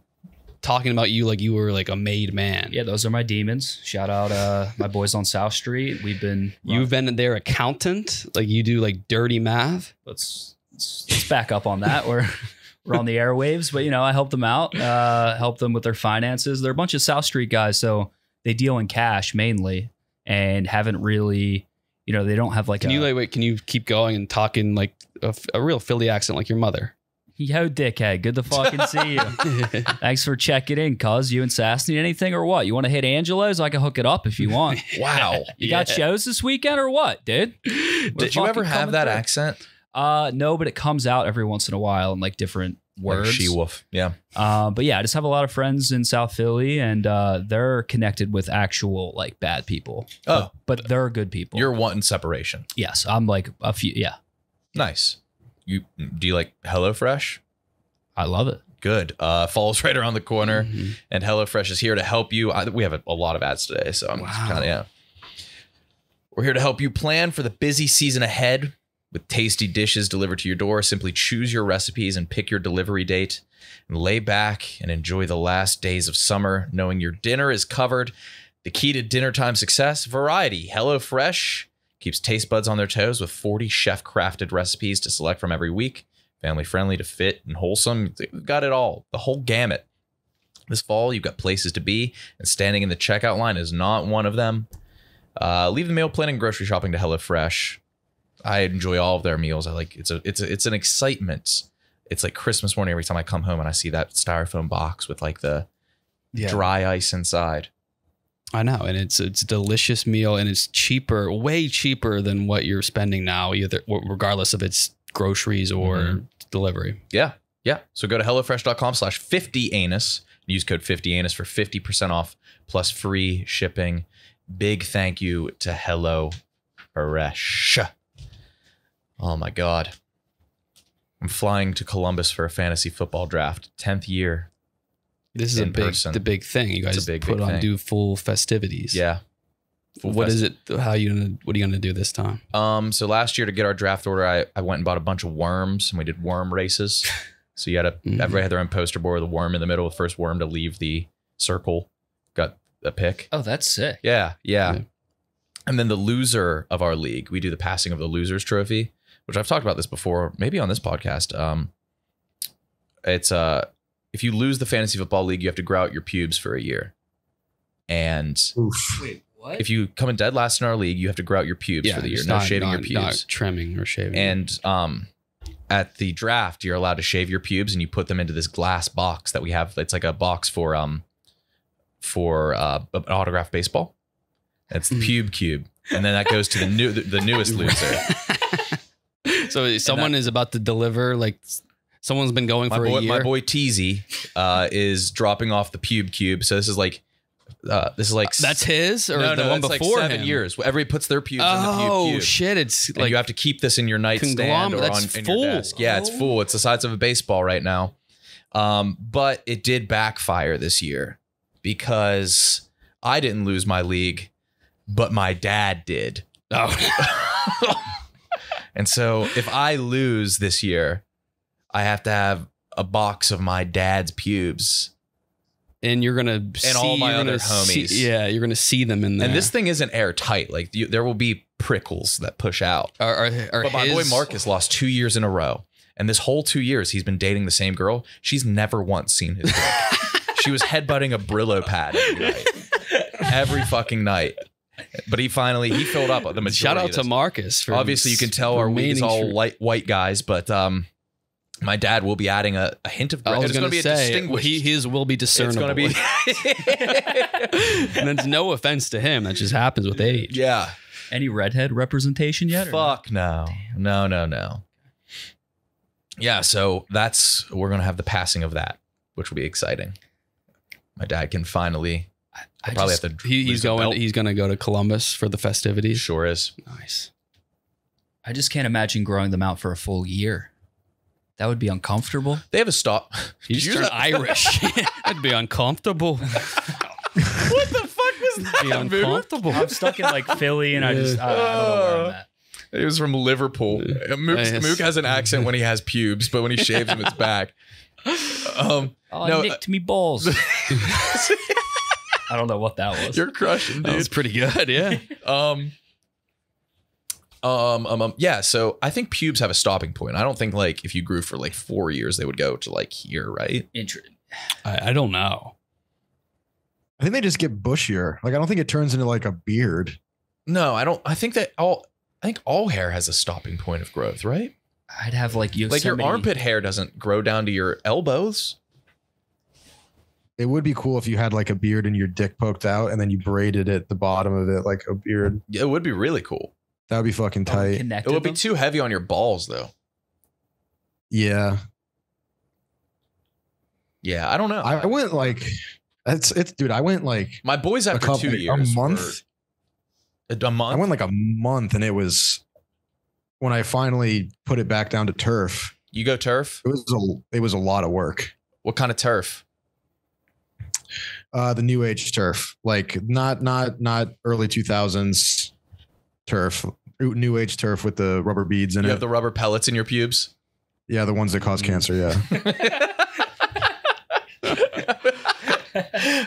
talking about you like you were like a made man. Yeah, those are my demons. Shout out uh my boys on South Street. We've been You've been their accountant, like you do like dirty math. let's let's, let's back up on that. We're we're on the airwaves, but you know, I help them out, uh, help them with their finances. They're a bunch of South Street guys, so they deal in cash mainly and haven't really, you know, they don't have like Can a you like wait? Can you keep going and talking like a, a real Philly accent like your mother? yo dickhead. Good to fucking see you. Thanks for checking in, cuz you and Sass need anything or what? You want to hit Angelo's? I can hook it up if you want. Wow. You got shows this weekend or what, dude? We're Did you ever have that through. accent? Uh, no, but it comes out every once in a while in like different words. Like she wolf. Yeah. Uh, but yeah, I just have a lot of friends in South Philly, and uh, they're connected with actual like bad people. Oh, But they're good people. you're wanting separation. yes, I'm like a few. Yeah, Nice. You do you like HelloFresh? I love it. Good. Uh, fall's right around the corner, Mhm. and HelloFresh is here to help you. I, we have a, a lot of ads today, so I'm Wow. kind of yeah. We're here to help you plan for the busy season ahead with tasty dishes delivered to your door. Simply choose your recipes and pick your delivery date, and lay back and enjoy the last days of summer, knowing your dinner is covered. The key to dinner time success: variety. HelloFresh keeps taste buds on their toes with 40 chef crafted recipes to select from every week. Family friendly to fit and wholesome. We've got it all, the whole gamut. This fall, you've got places to be, and standing in the checkout line is not one of them. Uh, leave the meal planning and grocery shopping to HelloFresh. I enjoy all of their meals. I like it's a it's a, it's an excitement. It's like Christmas morning every time I come home and I see that styrofoam box with like the Yeah. dry ice inside. I know, and it's it's a delicious meal, and it's cheaper, way cheaper than what you're spending now, either regardless of its groceries or Mhm. delivery. Yeah. Yeah. So go to HelloFresh.com slash 50anus. Use code 50anus for 50% off plus free shipping. Big thank you to Hello Fresh. Oh my God. I'm flying to Columbus for a fantasy football draft. 10th year. This is a big person. the big thing. You guys big, put big on thing. do full festivities. Yeah. Full What fest- is it? How you gonna? What are you gonna do this time? Um, so last year to get our draft order, I, I went and bought a bunch of worms and we did worm races. So you had a Mhm. everybody had their own poster board with a worm in the middle. The first worm to leave the circle got a pick. Oh, that's sick. Yeah, yeah. Yeah. And then the loser of our league, we do the passing of the losers trophy, which I've talked about this before, maybe on this podcast. Um, it's uh, if you lose the fantasy football league, you have to grow out your pubes for a year, and Oof. Wait, what? if you come in dead last in our league, you have to grow out your pubes for the year. it's No not- shaving not- your not pubes. trimming or shaving. And um, at the draft, you're allowed to shave your pubes, and you put them into this glass box that we have. It's like a box for um, for uh, an autographed baseball. It's the Mm. pube cube, and then that goes to the new the, the newest loser. so someone is about to deliver. Like someone's been going for boy, a year. my boy Teasy, uh, is dropping off the pube cube. So this is like, uh, this is like That's his or no, the no, one that's like before seven him? years. Everybody puts their pubes in the pube Oh cube. shit! It's and like you have to keep this in your nightstand or on in full. your desk. Yeah, it's Oh. full. It's the size of a baseball right now. Um, but it did backfire this year because I didn't lose my league, but my dad did. oh. And so if I lose this year, I have to have a box of my dad's pubes. and you're gonna and all my other gonna see- homies. yeah, you're gonna see them in there. And this thing isn't airtight. Like you, there will be prickles that push out. are, are, are But my boy Marcus lost two years in a row. And this whole two years, he's been dating the same girl. She's never once seen his she was headbutting a Brillo pad every night. Every fucking night. But he finally he filled up the majority. Shout out of to. Marcus. For Obviously, you can tell our weed is all true. light white guys, but um, my dad will be adding a, a hint of I was gonna, going be a say distinguished. he, his will be it's discernible. going to be. and that's no offense to him. That just happens with age. yeah. Any redhead representation yet? or no? Fuck no. No, no, no. Yeah, so that's we're gonna have the passing of that, which will be exciting. My dad can finally I I'll probably just- have to He, he's going. He's going to go to Columbus for the festivities. sure is. Nice. I just can't imagine growing them out for a full year. That would be uncomfortable. They have a stop. You just turn that- Irish. That'd be uncomfortable. what the fuck was that? be uncomfortable. I'm stuck in like Philly, and I just I, I don't know where I'm at. It was from Liverpool. Uh, Mook, Yes. Mook has an accent when he has pubes, but when he shaves them, it's back. Um, Oh, No, nicked me balls. I don't know what that was. you're crushing, That was pretty good, yeah. Um, um, um, um, yeah. So I think pubes have a stopping point. I don't think like if you grew for like four years, they would go to like here, right? Inter- I, I don't know. I think they just get bushier. Like I don't think it turns into like a beard. No, I don't. I think that all. I think all hair has a stopping point of growth, right? I'd have like Yosemite. Like your armpit hair doesn't grow down to your elbows. It would be cool if you had like a beard and your dick poked out and then you braided it the bottom of it like a beard. Yeah, It would be really cool. That would be fucking tight. It would be them? too heavy on your balls, though. Yeah. Yeah, I don't know. I, I went like that's it's dude, I went like My boys a after couple two a month. were- a, a month. I went like a month and it was when I finally put it back down to turf. you go turf. It was a it was a lot of work. What kind of turf? Uh the new age turf. Like not not not early 2000s turf. New age turf with the rubber beads in you it. You have the rubber pellets in your pubes. yeah, the ones that cause cancer, yeah.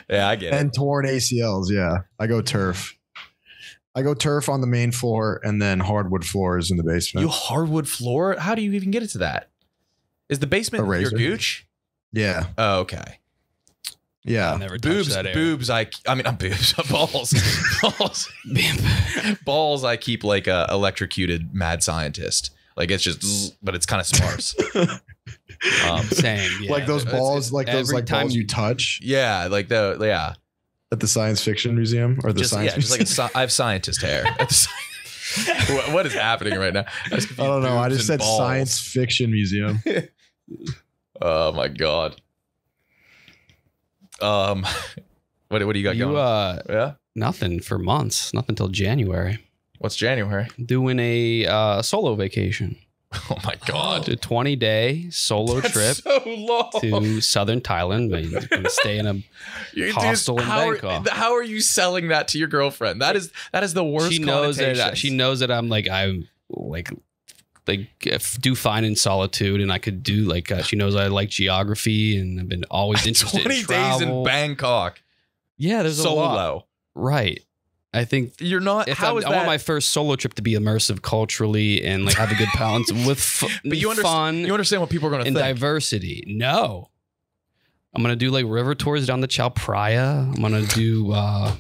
yeah, I get it. and torn ACLs. Yeah, I go turf. I go turf on the main floor and then hardwood floors in the basement. You hardwood floor? How do you even get it to that? Is the basement A your gooch? yeah, Oh, okay. I yeah. never touched Boobs, that boobs. I, I mean, I'm boobs, balls, balls, balls. I keep like a electrocuted mad scientist. Like it's just, but it's kind of sparse. um, Same. Yeah. like those it's- balls, like those like time balls you- you touch yeah, like the yeah, at the science fiction museum or the just science. yeah, just like a, museum. I have scientist hair. At the sci- what, what is happening right now? I, I don't know. I just said balls. science fiction museum. Oh my god. Um, what what do you got you going? uh yeah. nothing for months, nothing till January. What's January? Doing a uh, solo vacation, Oh my god. a 20 day solo That's trip so to southern Thailand. Gonna stay in a. You- hostel in how Bangkok. Are, how are you selling that to your girlfriend? That is that is the worst. she knows that she knows that I'm like I'm like like do fine in solitude, and I could do like uh, she knows I like geography, and I've been always interested. Twenty in days in. Bangkok Yeah, there's a lot. solo. Right. I think You're not. how is I that? want my first solo trip to be immersive culturally and like have a good balance with but you understand. fun You understand what people are going to think. diversity. No. I'm gonna do like river tours down the Chao Phraya. I'm gonna do uh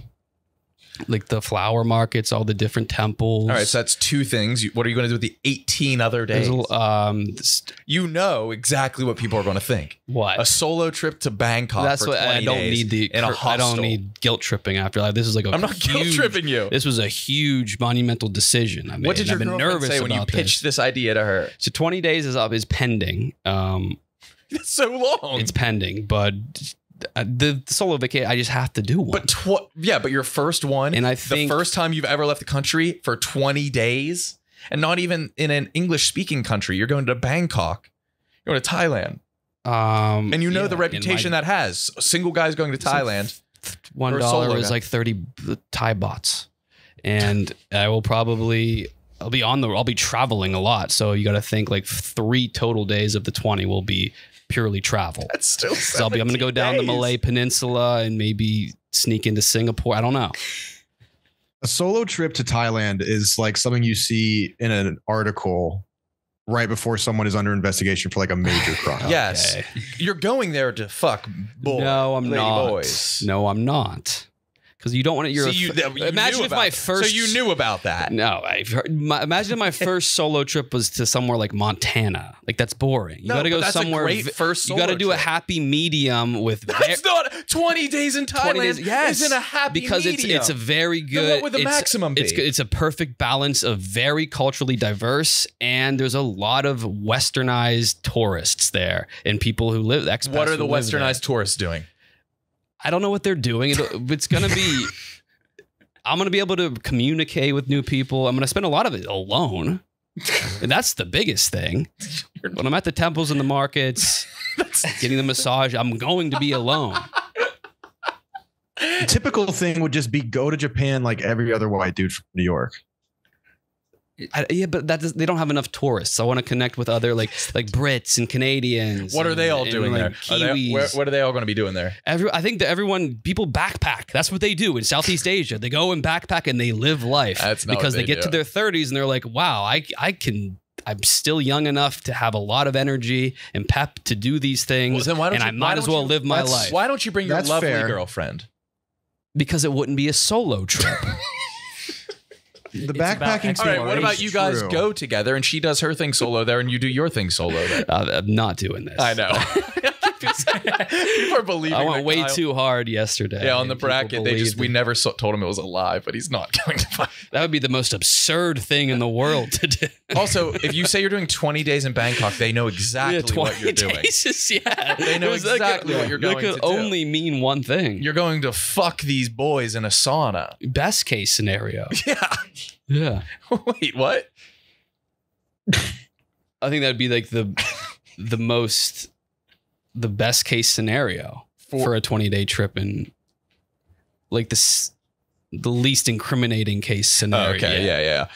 like the flower markets, all the different temples. All right, so that's two things. You- What are you going to do with the 18 other There's days? a, um this- you know exactly what people are going to think. what? A solo trip to Bangkok. That's for what 20 I don't days need the in a I hostel. don't need guilt tripping after that. This is like a I'm not guilt huge, tripping you. This was a huge monumental decision. I made. What did and your I've been girlfriend nervous say when you about pitched this. this idea to her? So 20 days is up is pending. Um That's so long. it's pending, but the, the solo vacation I just have to do one. But tw- yeah, but your first one, And I think the first time you've ever left the country for 20 days, and not even in an English speaking country, you're going to Bangkok, you're going to Thailand, um and you know yeah, the reputation my- that has. Single guys going to Thailand. one dollar was guy. like 30 Thai bots. And I will probably I'll be on the I'll be traveling a lot. So you got to think like 3 total days of the 20 will be purely travel. That's still. So I'll be I'm going to go down the Malay. Peninsula and maybe sneak into Singapore. I don't know. a solo trip to Thailand is like something you see in an article right before someone is under investigation for like a major crime. Yes, Okay. you're going there to fuck boy. no, I'm not. Boys. No, I'm not. Cuz you don't want to you're So you, you Imagine if my that. first So you knew about that. No, I've heard. My, imagine if my first solo trip was to somewhere like Montana. Like that's boring. You No, got to go somewhere. great first You got to solo do a happy medium with. That's not 20 days in Thailand. days- yes, isn't a happy because it's medium. it's a very Then good. what would the it's- maximum be? It's it's a perfect balance of very culturally diverse, and there's a lot of westernized tourists there and people who live. Expats what are the westernized tourists doing? I don't know what they're doing. It- It's gonna be. I'm gonna be able to communicate with new people. I'm gonna spend a lot of it alone. and that's the biggest thing. When I'm at the temples and the markets, getting the massage, I'm going to be alone. The typical thing would just be go to Japan like every other white dude from New York. I, yeah, but that does, they don't have enough tourists. I want to connect with other like like Brits and Canadians. What are and- they all and, doing like, there? Are they- Kiwis. where- what are they all going to be doing there? Every, I think that everyone, people backpack. That's what they do in Southeast Asia. They go and backpack and they live life That's not because they, they get to their 30s and they're like, wow, I, I can, I'm still young enough to have a lot of energy and pep to do these things. Well, then why don't and you- I might as don't well you- live my life Why don't you bring your That's lovely fair. girlfriend? because it wouldn't be a solo trip. The It's about backpacking. All right, what about you guys True. go together and she does her thing solo there and you do your thing solo there? uh, I'm not doing this. I know. People are believing. I went way Kyle- too hard yesterday. Yeah, on the bracket, they just we it. never told him it was a lie, but he's not going to find. That would be the most absurd thing in the world to do. Also, if you say you're doing 20 days in Bangkok, they know exactly what you're doing. days is- yeah, They know was like exactly a- what you're going could to do. only mean one thing. You're going to fuck these boys in a sauna. best case scenario. Yeah. Yeah, Wait, what? I think that'd be like the the most the best case scenario for, a 20 day trip and like this the least incriminating case scenario. okay, yeah. yeah,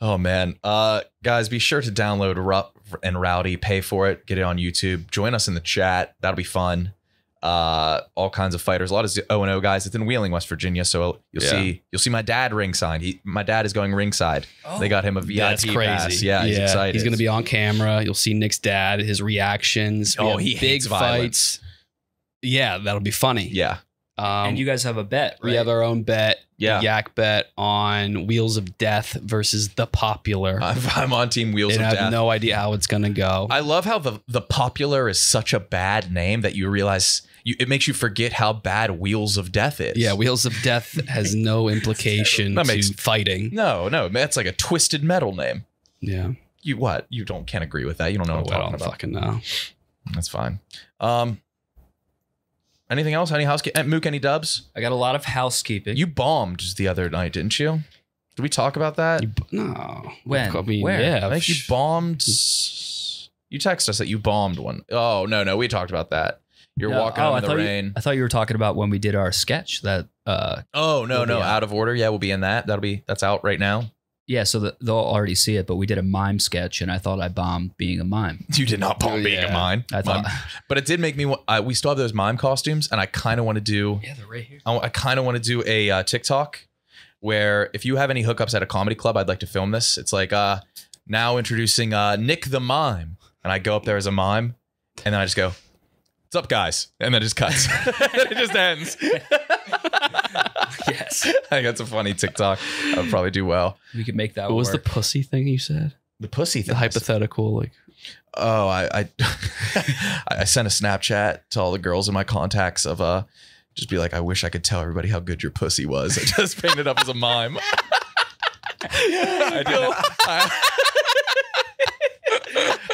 Oh man, uh, guys, be sure to download Rough and Rowdy. Pay for it. Get it on YouTube. Join us in the chat. That'll be fun. Uh, all kinds of fighters. A lot of O and O guys. It's in Wheeling, West Virginia. So you'll Yeah. see you'll see my dad ringside. He, my dad is going ringside. Oh, they got him a VIP That's crazy. pass. Yeah, he's excited. He's going to be on camera. You'll see Nick's dad, his reactions. Oh, he big hates violence. fights. Yeah, that'll be funny. Yeah, Um, and you guys have a bet, right? We have our own bet, Yeah. yak bet on Wheels of Death versus the Popular. I'm, I'm on Team Wheels and of I Death. have no idea how it's gonna go. I love how the the popular is such a bad name that you realize you, it makes you forget how bad Wheels of Death is. yeah, Wheels of Death has no implication That to fighting. No, no, that's like a twisted metal name. Yeah, You what? You don't can't agree with that. You don't know oh, what I'm I talking about. fucking know. That's fine. Um, anything else? Any housekeeping? Mook, any dubs? I got a lot of housekeeping. You bombed the other night, didn't you? Did we talk about that? You, no, When? I mean, Where? Yeah, I think you bombed. You text us that you bombed one. Oh no, no, we talked about that. You're No, walking oh, I in the thought you- rain. I thought you were talking about when we did our sketch. That uh, oh no, We'll no, out. out of order. Yeah, we'll be in that. That'll be that's out right now. yeah, so that they'll already see it. But we did a mime sketch, and I thought I bombed being a mime. You did not bomb Oh, being a mime. I thought, Mime. but it did make me. wa- Uh, we still have those mime costumes, and I kind of want to do. yeah, they're right here. I, I kind of want to do a uh, TikTok where if you have any hookups at a comedy club, I'd like to film this. It's like uh, now introducing uh, Nick the mime, and I go up there as a mime, and then I just go, "What's up, guys?" and then it just cuts. it just ends. yes, I think that's a funny TikTok. I would probably do well. we could make that. What was the work. pussy thing you said? The pussy The thing. hypothetical, like Oh, I I, I sent a Snapchat to all the girls in my contacts of uh just be like, I wish I could tell everybody how good your pussy was. I just painted up as a mime. I didn't, I,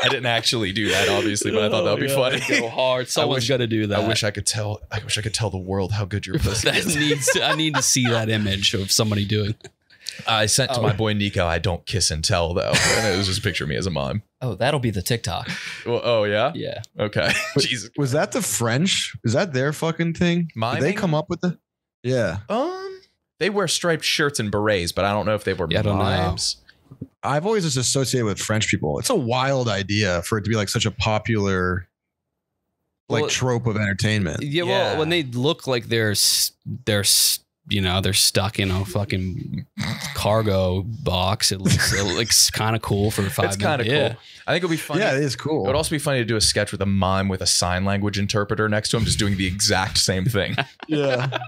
I didn't actually do that, obviously, but I thought that would be funny. Go hard. Someone's got to do that. I wish I could tell. I wish I could tell the world how good your pussy that is. needs. To, I need to see that image of somebody doing. I sent to Oh. my boy Nico. I don't kiss and tell though, and it was just a picture of me as a mime. Oh, that'll be the TikTok. Well, oh yeah, Yeah. okay. But- Jesus. Was that the French? Is that their fucking thing? Did they come up with the? Yeah, Um, they wear striped shirts and berets, but I don't know if they were Yeah, I don't know. mimes. I've always just associated with French people. It's a wild idea for it to be like such a popular, like Well- trope of entertainment. Yeah, Yeah. well, when they look like they're they're you know they're stuck in a fucking cargo box, it looks it looks kind of cool for five. It's kind of minutes. cool. I think it would be funny. Yeah, it is cool. It would also be funny to do a sketch with a mime with a sign language interpreter next to him, just doing the exact same thing. yeah,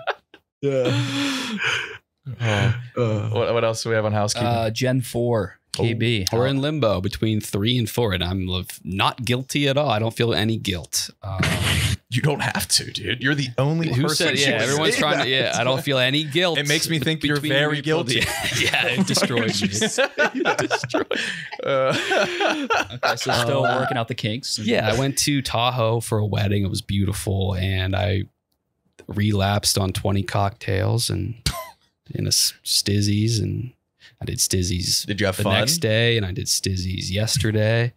yeah. oh. Uh, What, what else do we have on housekeeping? Uh, Gen Four KB. We're in limbo between three and four, and I'm not guilty at all. I don't feel any guilt. Um, you don't have to, dude. You're the only who person. said? Yeah, everyone's say trying that. to. Yeah, I don't feel any guilt. It makes me think that you're very people. guilty. Yeah, it destroyed me. destroyed. Uh, Okay, so still working out the kinks. Yeah, I went to Tahoe for a wedding. It was beautiful, and I relapsed on twenty cocktails and in a stizzies, and I did Stizzy's Did you have the fun? next day, and I did Stizzy's yesterday,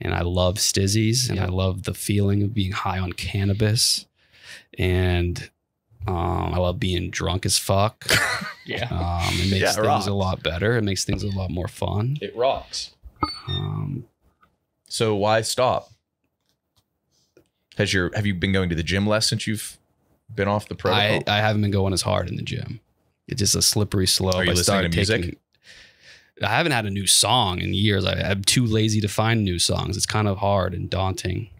and I love Stizzy's, and I love the feeling of being high on cannabis, and um, I love being drunk as fuck. Yeah. Um, it makes Yeah, it things rocks. a lot better. It makes things a lot more fun. It rocks. Um, So why stop? Has your have you been going to the gym less since you've been off the protocol? I, I haven't been going as hard in the gym. It's just a slippery slope. Are you I listening to music? taking- I haven't had a new song in years. I, I'm too lazy to find new songs. It's kind of hard and daunting.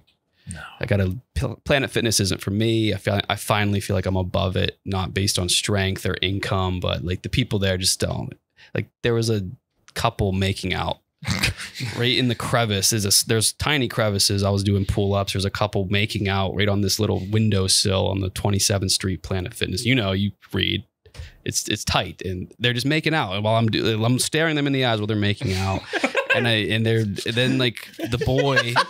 No. I got to Planet Fitness isn't for me. I feel I finally feel like I'm above it, not based on strength or income, but like the people there just don't. Like there was a couple making out right in the crevice. Is a, there's tiny crevices. I was doing pull ups. There's a couple making out right on this little windowsill on the 27th Street Planet Fitness. You know, you read. It's it's tight, and they're just making out. And while I'm do, I'm staring them in the eyes while they're making out, and I and they're then like the boy.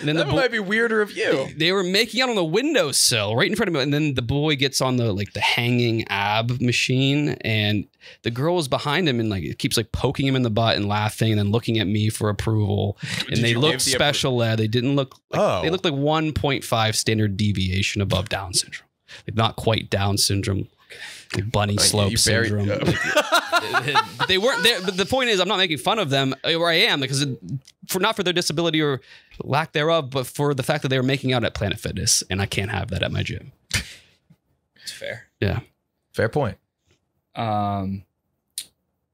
And then the that boy, might be weirder of you. they were making out on the windowsill right in front of me, and then the boy gets on the like the hanging ab machine, and the girl is behind him and like it keeps like poking him in the butt and laughing, and then looking at me for approval. And Did they you looked the special ed. They didn't look. Like, Oh. they looked like 1.5 standard deviation above Down syndrome, like not quite Down syndrome. Like bunny slope You buried- syndrome. but they weren't there. But the point is, I'm not making fun of them, or I am, because it, for not for their disability or lack thereof, but for the fact that they were making out at Planet Fitness, and I can't have that at my gym. It's fair. Yeah, Fair point. Um,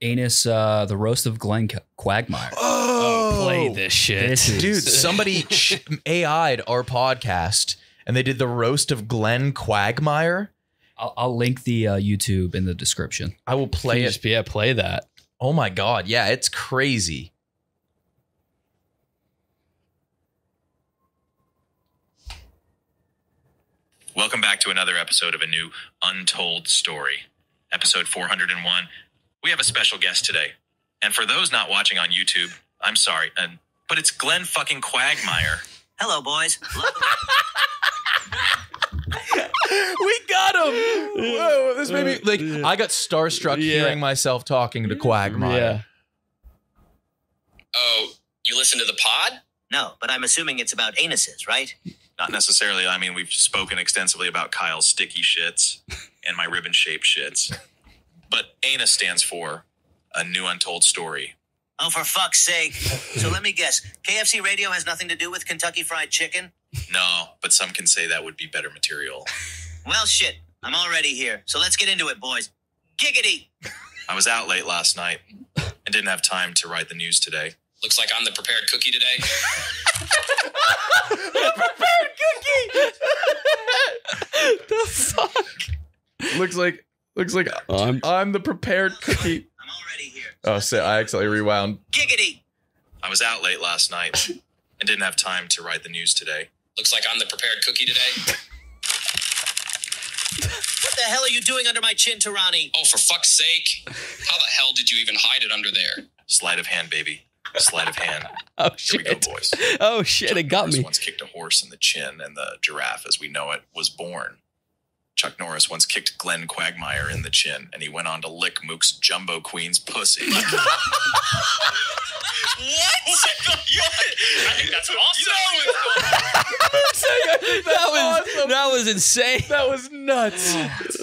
Anus, uh, the roast of Glenn Quagmire. Oh, play this shit, This dude. Somebody ch- AI'd our podcast and they did the roast of Glenn Quagmire. I'll, I'll link the uh, YouTube in the description. I will play it. Just, yeah, play that. Oh my god, yeah, it's crazy. Welcome back to another episode of a new Untold Story, episode 401. We have a special guest today. And for those not watching on YouTube, I'm sorry, and but it's Glenn fucking Quagmire. Hello, boys. we got him. Whoa, this made me like I got starstruck Yeah. hearing myself talking to Quagmire. Oh, you listen to the pod? No, but I'm assuming it's about anuses, right? Not necessarily. I mean, we've spoken extensively about Kyle's sticky shits and my ribbon shaped shits. But ANA stands for a new untold story. Oh, for fuck's sake. so let me guess. KFC radio has nothing to do with Kentucky Fried Chicken? No, but some can say that would be better material. Well, shit. I'm already here. So let's get into it, boys. Giggity! I was out late last night and didn't have time to write the news today. Looks like I'm the prepared cookie today. the prepared cookie! the fuck? Looks like looks like I'm I'm the prepared cookie. I'm already here. Oh, shit, I accidentally rewound. Giggity! I was out late last night and didn't have time to write the news today. Looks like I'm the prepared cookie today. What the hell are you doing under my chin, Turani? Oh, for fuck's sake. How the hell did you even hide it under there? Sleight of hand, baby. Sleight of hand. oh Here we go, shit, boys. oh shit, it got Norris me. once kicked a horse in the chin, and the giraffe, as we know it, was born. Chuck Norris once kicked Glenn Quagmire in the chin, and he went on to lick Mook's Jumbo Queen's pussy. What? I think that's awesome. that was that was insane. That was nuts.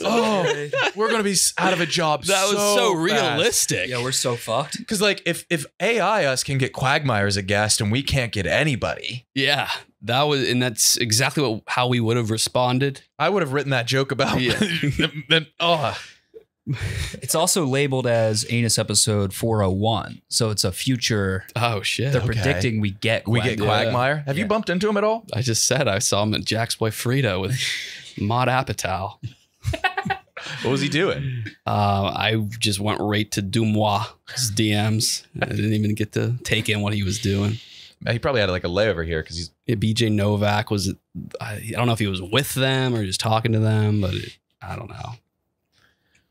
oh, oh we're gonna be out of a job. That was so realistic. Yeah, we're so fucked. Because like, if if AI us can get Quagmire as a guest and we can't get anybody, Yeah, that was, and that's exactly what how we would have responded. I would have written that joke about. Yeah. then oh, It's also labeled as Anus episode 401. So it's a future. Oh shit! They're Okay. predicting we get we get Quagmire. Quagmire. Have you bumped into him at all? I just said I saw him at Jack's Boy Freda with Maude Apatow. What was he doing? Uh, I just went right to Dumois' DMs. I didn't even get to take in what he was doing. He probably had like a layover here because he's. Yeah, BJ Novak was. I, I don't know if he was with them or just talking to them, but it, I don't know.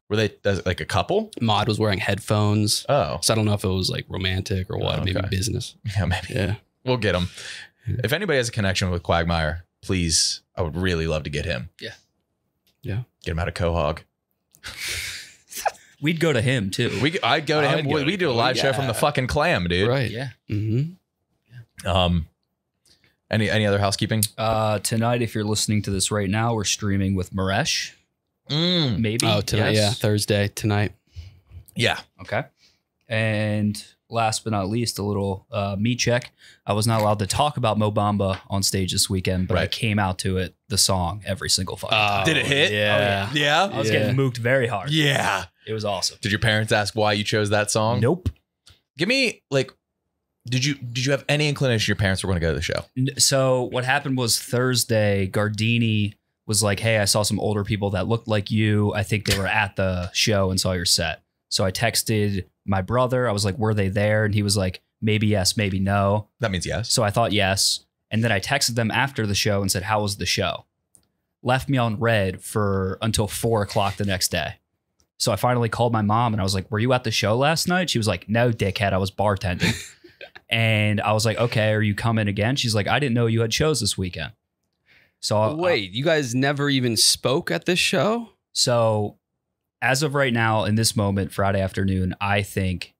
Were they does- like a couple? Maude was wearing headphones, Oh, so I don't know if it was like romantic or what. Oh, Maybe business. yeah, maybe Yeah. we'll get him. If anybody has a connection with Quagmire, please, I would really love to get him. Yeah. Yeah. Get him out of Quahog. We'd go to him too. We I'd go to I'd him. go we to- we do a live show from the fucking clam, dude. Right. yeah. Mm-hmm. Um. Any any other housekeeping? Uh, tonight, if you're listening to this right now, we're streaming with Maresh. Mm. Maybe. Oh, tonight. Yes. Yeah, Thursday tonight. Yeah. Okay. And last but not least, a little uh, me check. I was not allowed to talk about Mo Bamba on stage this weekend, but I came out to it, the song, every single fucking time. Did it hit? Yeah. Yeah. I was Yeah. getting mooked very hard. Yeah. It was awesome. Did your parents ask why you chose that song? Nope. Give me like. Did you did you have any inclination your parents were going to go to the show? So what happened was Thursday, Gardini was like, "Hey, I saw some older people that looked like you. I think they were at the show and saw your set." So I texted my brother. I was like, "Were they there?" And he was like, "Maybe yes, maybe no." That means yes. So I thought yes. And then I texted them after the show and said, How was the show? Left me on red for until four o'clock the next day. So I finally called my mom and I was like, Were you at the show last night? She was like, No, dickhead. I was bartending. and I was like, Okay, are you coming again? She's like, I didn't know you had shows this weekend. So I- Wait, you guys never even spoke at this show? so as of right now, in this moment, Friday afternoon, I think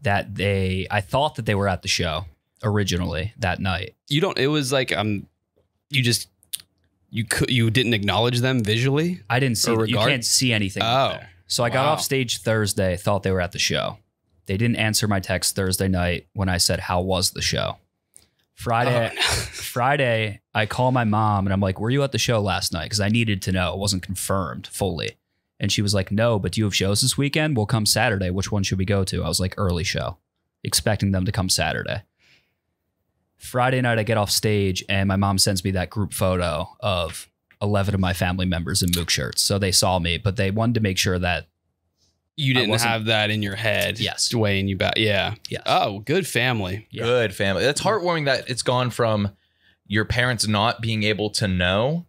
that they I thought that they were at the show originally that night. You don't. It was like um, you just you could you didn't acknowledge them visually. I didn't see. You can't see anything. Oh, so I got off stage Thursday. Thought they were at the show. They didn't answer my text Thursday night when I said, "How was the show?" Friday. Oh, no. Friday, I call my mom and I'm like, "Were you at the show last night?" Because I needed to know. It wasn't confirmed fully. And she was like, "No, but do you have shows this weekend? We'll come Saturday. Which one should we go to?" I was like, "Early show," expecting them to come Saturday. Friday night, I get off stage and my mom sends me that group photo of 11 of my family members in Mook shirts. So they saw me, but they wanted to make sure that, you didn't have that in your head. Yes. weighing you back. Yeah. yes. Oh, good family. Yeah. Good family. It's heartwarming that it's gone from your parents not being able to know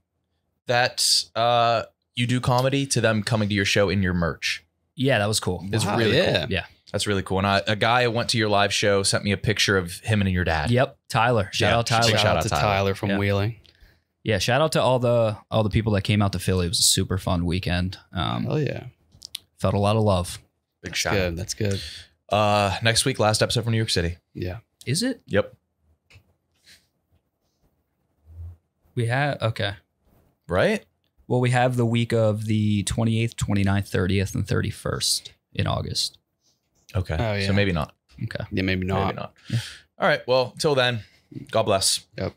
that uh, you do comedy to them coming to your show in your merch. yeah, that was cool. It's Wow, really yeah. cool. Yeah. That's really cool. And I, a guy went to your live show, sent me a picture of him and your dad. Yep. Tyler. Shout Yeah, out Tyler. Shout, shout out out to Tyler. Tyler, from Yeah. Wheeling. Yeah. Shout out to all the all the people that came out to Philly. It was a super fun weekend. Um, Oh yeah, felt a lot of love. Big that's shout good. That's good. Uh, next week, last episode from New York City. Yeah. Is it? Yep. We have okay. Right? Well, we have the week of the 28th, 29th, 30th, and 31st in August. Okay. Oh, yeah. So maybe not. Okay. Yeah, maybe not. Maybe not. All right. Well, till then, God bless. Yep.